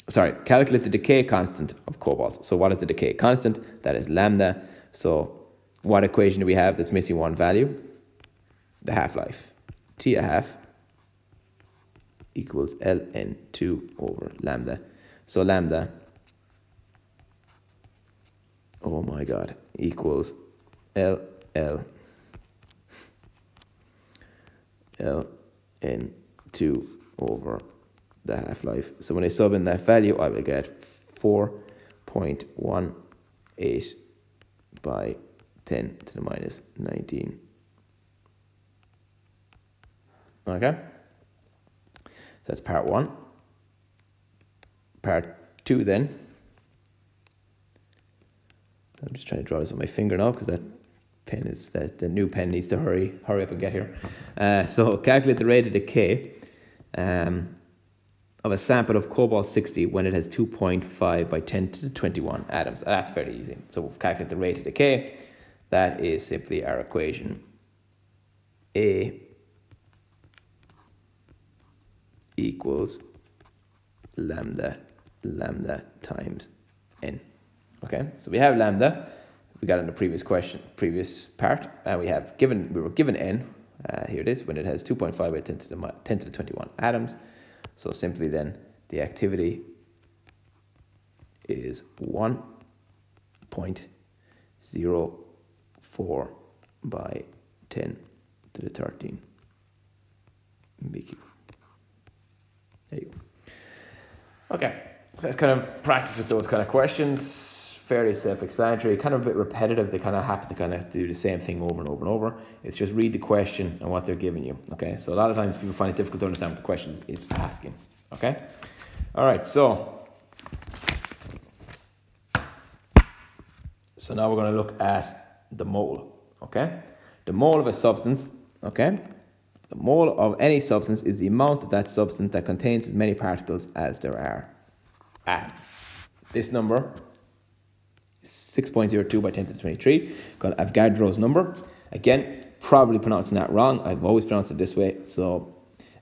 sorry, calculate the decay constant of cobalt. So what is the decay constant? That is lambda. So what equation do we have that's missing one value? the half-life. T a half equals ln2 over lambda. So lambda, oh my god, equals L L L N 2 over the half-life. So when I sub in that value, I will get 4.18 by 10 to the minus 19 Okay? So that's part one. Part two then. I'm just trying to draw this with my finger now because that pen is that the new pen needs to hurry hurry up and get here. Uh, so calculate the rate of decay um, of a sample of cobalt 60 when it has 2.5 by 10 to the 21 atoms. That's very easy. So calculate the rate of decay. That is simply our equation. A equals lambda lambda times n. Okay, so we have lambda. We got in the previous question, previous part, and we have given we were given n. Uh, here it is when it has 2.5 by 10 to the 10 to the 21 atoms. So simply then the activity is 1.04 by 10 to the 13 BQ. Okay, so it's kind of practice with those kind of questions. Fairly self-explanatory, kind of a bit repetitive. They kind of happen to kind of do the same thing over and over and over. It's just read the question and what they're giving you. Okay, so a lot of times people find it difficult to understand what the question is asking. Okay, all right. So, so now we're going to look at the mole. Okay, the mole of a substance. Okay, the mole of any substance is the amount of that substance that contains as many particles as there are atoms. This number is 6.02 by 10 to the 23, called Avogadro's number. Again, probably pronouncing that wrong. I've always pronounced it this way. So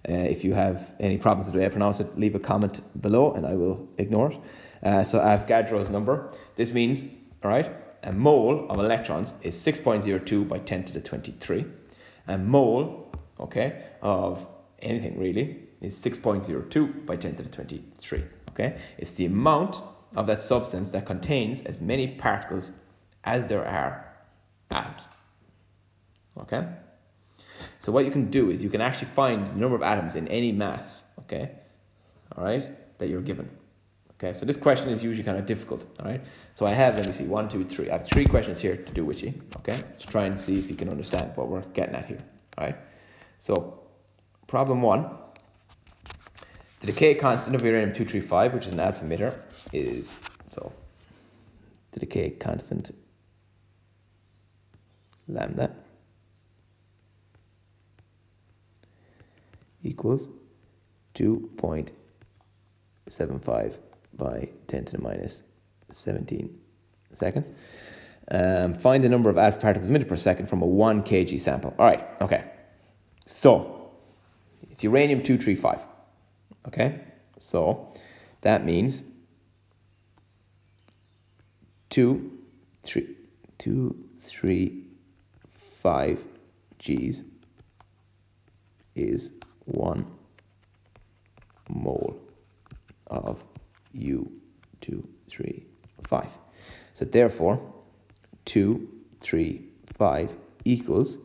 uh, if you have any problems with the way I pronounce it, leave a comment below and I will ignore it. Uh, so Avogadro's number. This means, all right, a mole of electrons is 6.02 by 10 to the 23. A mole okay, of anything really is 6.02 by 10 to the 23, okay? It's the amount of that substance that contains as many particles as there are atoms, okay? So what you can do is you can actually find the number of atoms in any mass, okay, all right, that you're given. Okay, so this question is usually kind of difficult, all right? So I have, let me see, one, two, three. I have three questions here to do with you, okay? To try and see if you can understand what we're getting at here, all right? So, problem one. The decay constant of uranium 235, which is an alpha emitter, is so the decay constant lambda equals 2.75 by 10 to the minus 17 seconds. Um, find the number of alpha particles emitted per second from a 1 kg sample. All right, okay. So, it's uranium 235. Okay, so that means 2, 3, 2, 3, 5 G's is 1 mole of U235. So therefore, 2, 3, 5 equals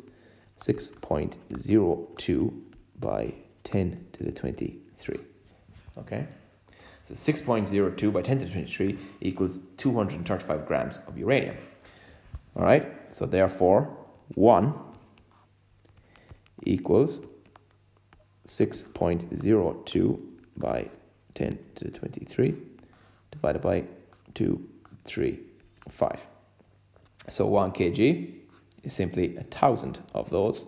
6.02 by 10 to the 23. Okay? So 6.02 by 10 to the 23 equals 235 grams of uranium. All right? So therefore, 1 equals 6.02 by 10 to the 23 divided by 2, 3, 5. So 1 kg is simply a thousand of those.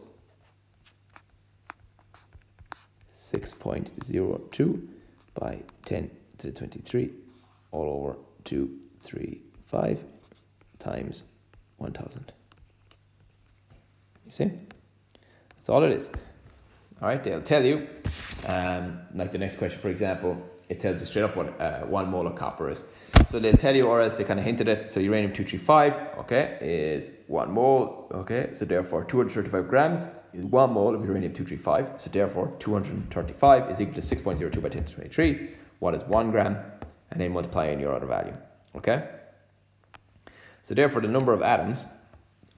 6.02 by 10 to the 23 all over 2, 3, 5 times 1000. You see? That's all it is. All right, they'll tell you, um, like the next question, for example, it tells you straight up what uh, one mole of copper is. So they'll tell you, or else they kind of hinted it. So uranium 235, okay, is one mole, okay. So therefore, 235 grams is one mole of uranium 235. So therefore, 235 is equal to 6.02 by 10 to 23. What is one gram? And then multiply in your other value, okay. So therefore, the number of atoms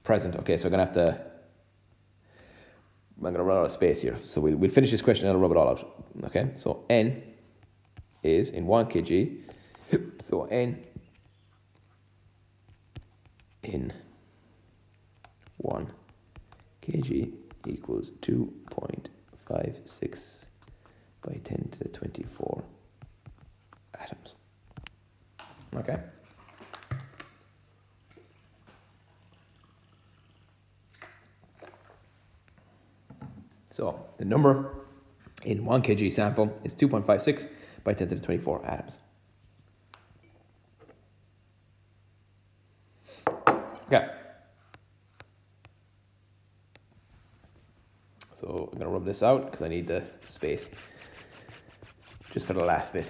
present, okay, so I'm gonna have to, I'm gonna run out of space here. So we'll, we'll finish this question and I'll rub it all out, okay. So N is in 1 kg so n in 1 kg equals 2.56 by 10 to the 24 atoms. Okay. So the number in 1 kg sample is 2.56 by 10 to the 24 atoms. Okay. So I'm going to rub this out because I need the space just for the last bit.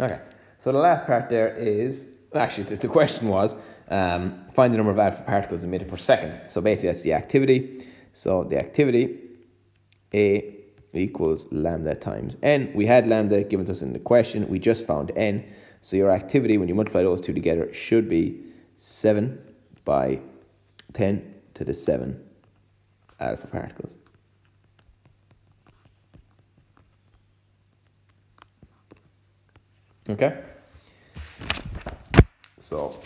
Okay, so the last part there is, actually the question was, um, find the number of alpha particles emitted per second. So basically that's the activity. So the activity, A equals lambda times n. We had lambda given to us in the question, we just found n. So your activity, when you multiply those two together, should be 7 by 10 to the 7 alpha particles. Okay? So,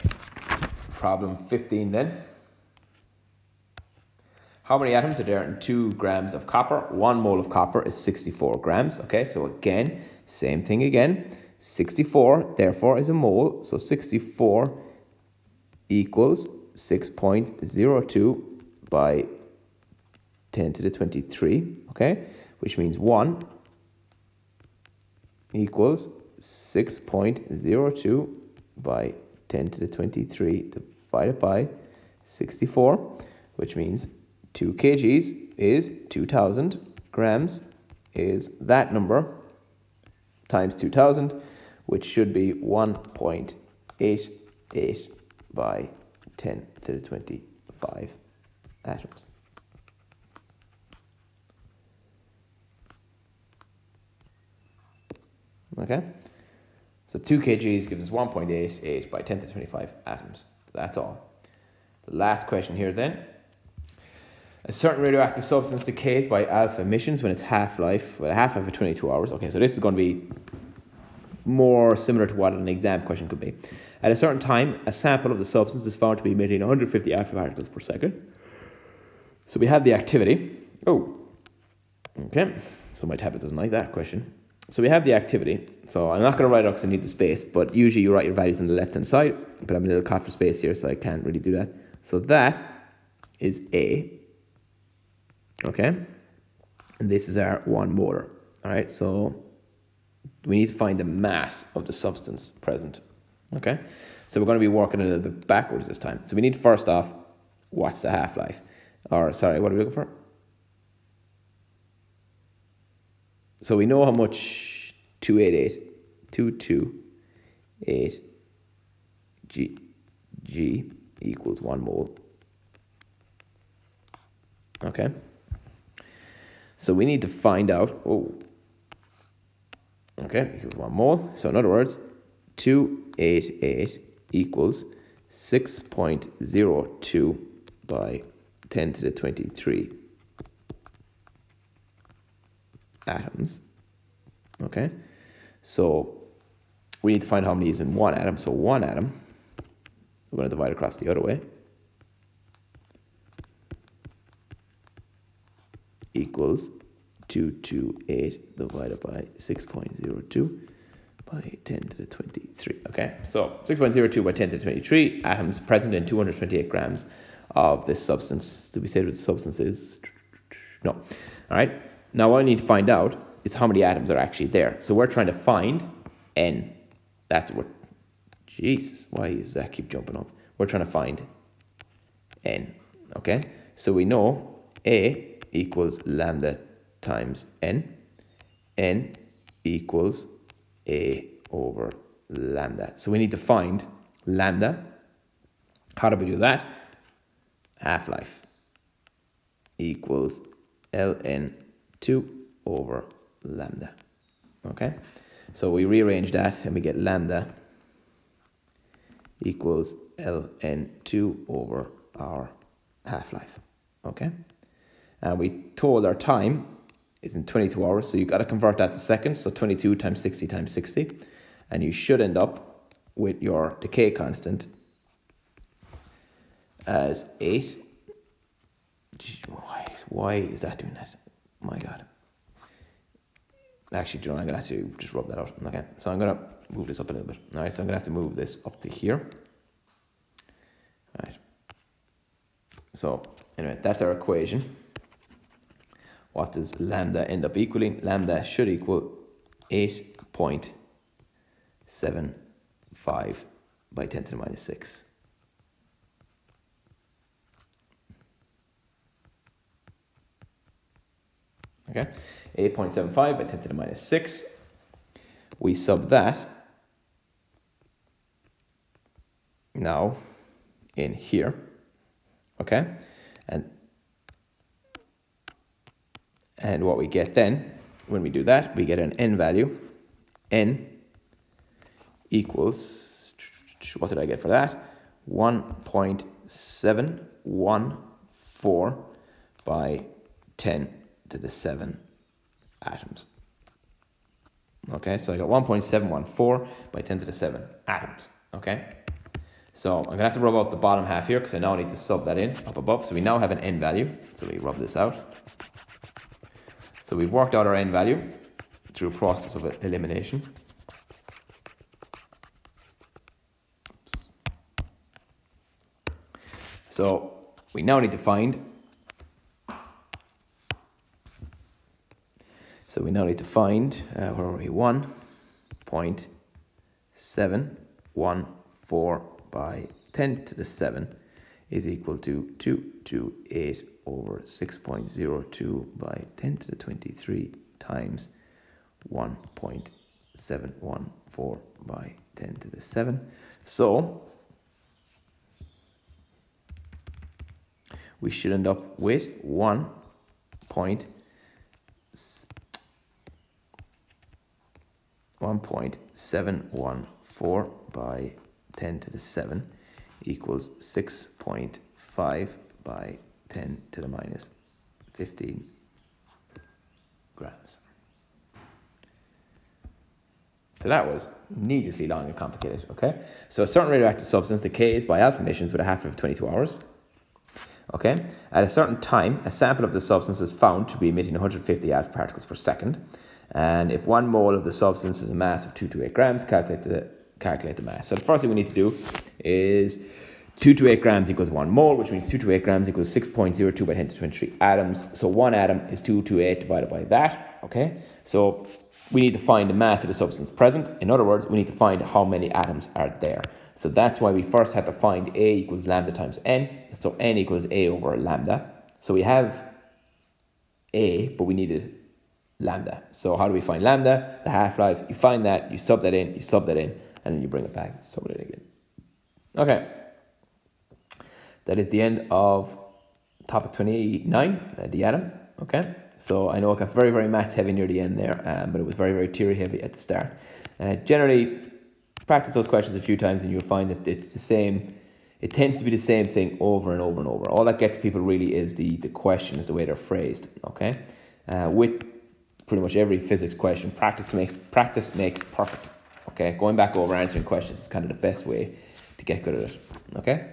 problem 15 then. How many atoms are there in 2 grams of copper? 1 mole of copper is 64 grams. Okay, so again, same thing again. 64, therefore, is a mole. So 64 equals 6.02 by 10 to the 23, okay? Which means 1 equals 6.02 by 10 to the 23 divided by 64, which means 2 kgs is 2000 grams is that number times 2000 which should be 1.88 by 10 to the 25 atoms. Okay? So 2 kgs gives us 1.88 by 10 to the 25 atoms. That's all. The last question here then. A certain radioactive substance decays by alpha emissions when its half-life, well, half-life of 22 hours. Okay, so this is going to be more similar to what an exam question could be. At a certain time, a sample of the substance is found to be emitting 150 alpha particles per second. So we have the activity. Oh, okay. So my tablet doesn't like that question. So we have the activity. So I'm not going to write it because I need the space, but usually you write your values on the left hand side, but I'm a little caught for space here, so I can't really do that. So that is A. Okay. And this is our one molar. All right. So we need to find the mass of the substance present. Okay. So we're going to be working a little bit backwards this time. So we need first off, what's the half-life? Or sorry, what are we looking for? So we know how much 288, 228 G, G equals 1 mole. Okay. So we need to find out, oh, okay, equals 1 mole. So in other words, 288 equals 6.02 by 10 to the 23 atoms. Okay, so we need to find how many is in one atom. So one atom, we're going to divide across the other way, equals 228 divided by 6.02 by 10 to the 23. Okay, so 6.02 by 10 to the 23 atoms present in 228 grams of this substance. Do we say what the substance is? No. All right. Now, what I need to find out is how many atoms are actually there. So we're trying to find n. That's what. Jesus, why does that keep jumping up? We're trying to find n. Okay. So we know a equals lambda times n. n equals a over lambda. So we need to find lambda. How do we do that? Half-life equals ln 2 over lambda. Okay, so we rearrange that and we get lambda equals ln 2 over our half-life. Okay, and we told our time is in 22 hours. So you've got to convert that to seconds. So 22 times 60 times 60. And you should end up with your decay constant as 8. Why, why is that doing that? My God. Actually, you know, I'm going to have to just rub that out. Okay, so I'm going to move this up a little bit. All right, so I'm going to have to move this up to here. All right. So, anyway, that's our equation what does lambda end up equaling? Lambda should equal 8.75 by 10 to the minus 6. Okay, 8.75 by 10 to the minus 6. We sub that now in here. Okay, and and what we get then, when we do that, we get an n value. n equals, what did I get for that? 1.714 by 10 to the 7 atoms. Okay, so I got 1.714 by 10 to the 7 atoms. Okay, so I'm going to have to rub out the bottom half here because I now need to sub that in up above. So we now have an n value. So we rub this out. So we've worked out our n value through a process of elimination. So we now need to find So we now need to find uh, where are we? One point seven one four by ten to the seven is equal to two two eight over 6.02 by 10 to the 23 times 1.714 by 10 to the 7. So we should end up with 1 point 1.714 by 10 to the 7 equals 6.5 by 10 to the minus 15 grams. So that was needlessly long and complicated, okay? So a certain radioactive substance decays by alpha emissions with a half-life of 22 hours. Okay, at a certain time, a sample of the substance is found to be emitting 150 alpha particles per second. And if one mole of the substance has a mass of 228 grams, calculate the, calculate the mass. So the first thing we need to do is 228 grams equals 1 mole, which means 2 to 8 grams equals 6.02 by 10 to 23 atoms. So one atom is 2 to 8 divided by that, okay? So we need to find the mass of the substance present. In other words, we need to find how many atoms are there. So that's why we first had to find A equals lambda times N. So N equals A over lambda. So we have A, but we needed lambda. So how do we find lambda? The half-life, you find that, you sub that in, you sub that in, and then you bring it back, sub it in again. Okay. That is the end of topic 29, uh, the atom. Okay. So I know it got very, very maths heavy near the end there, um, but it was very, very theory heavy at the start. Uh, generally, practice those questions a few times and you'll find that it's the same. It tends to be the same thing over and over and over. All that gets people really is the, the questions, the way they're phrased. Okay. Uh, with pretty much every physics question. Practice makes practice makes perfect. Okay, going back over answering questions is kind of the best way to get good at it. Okay.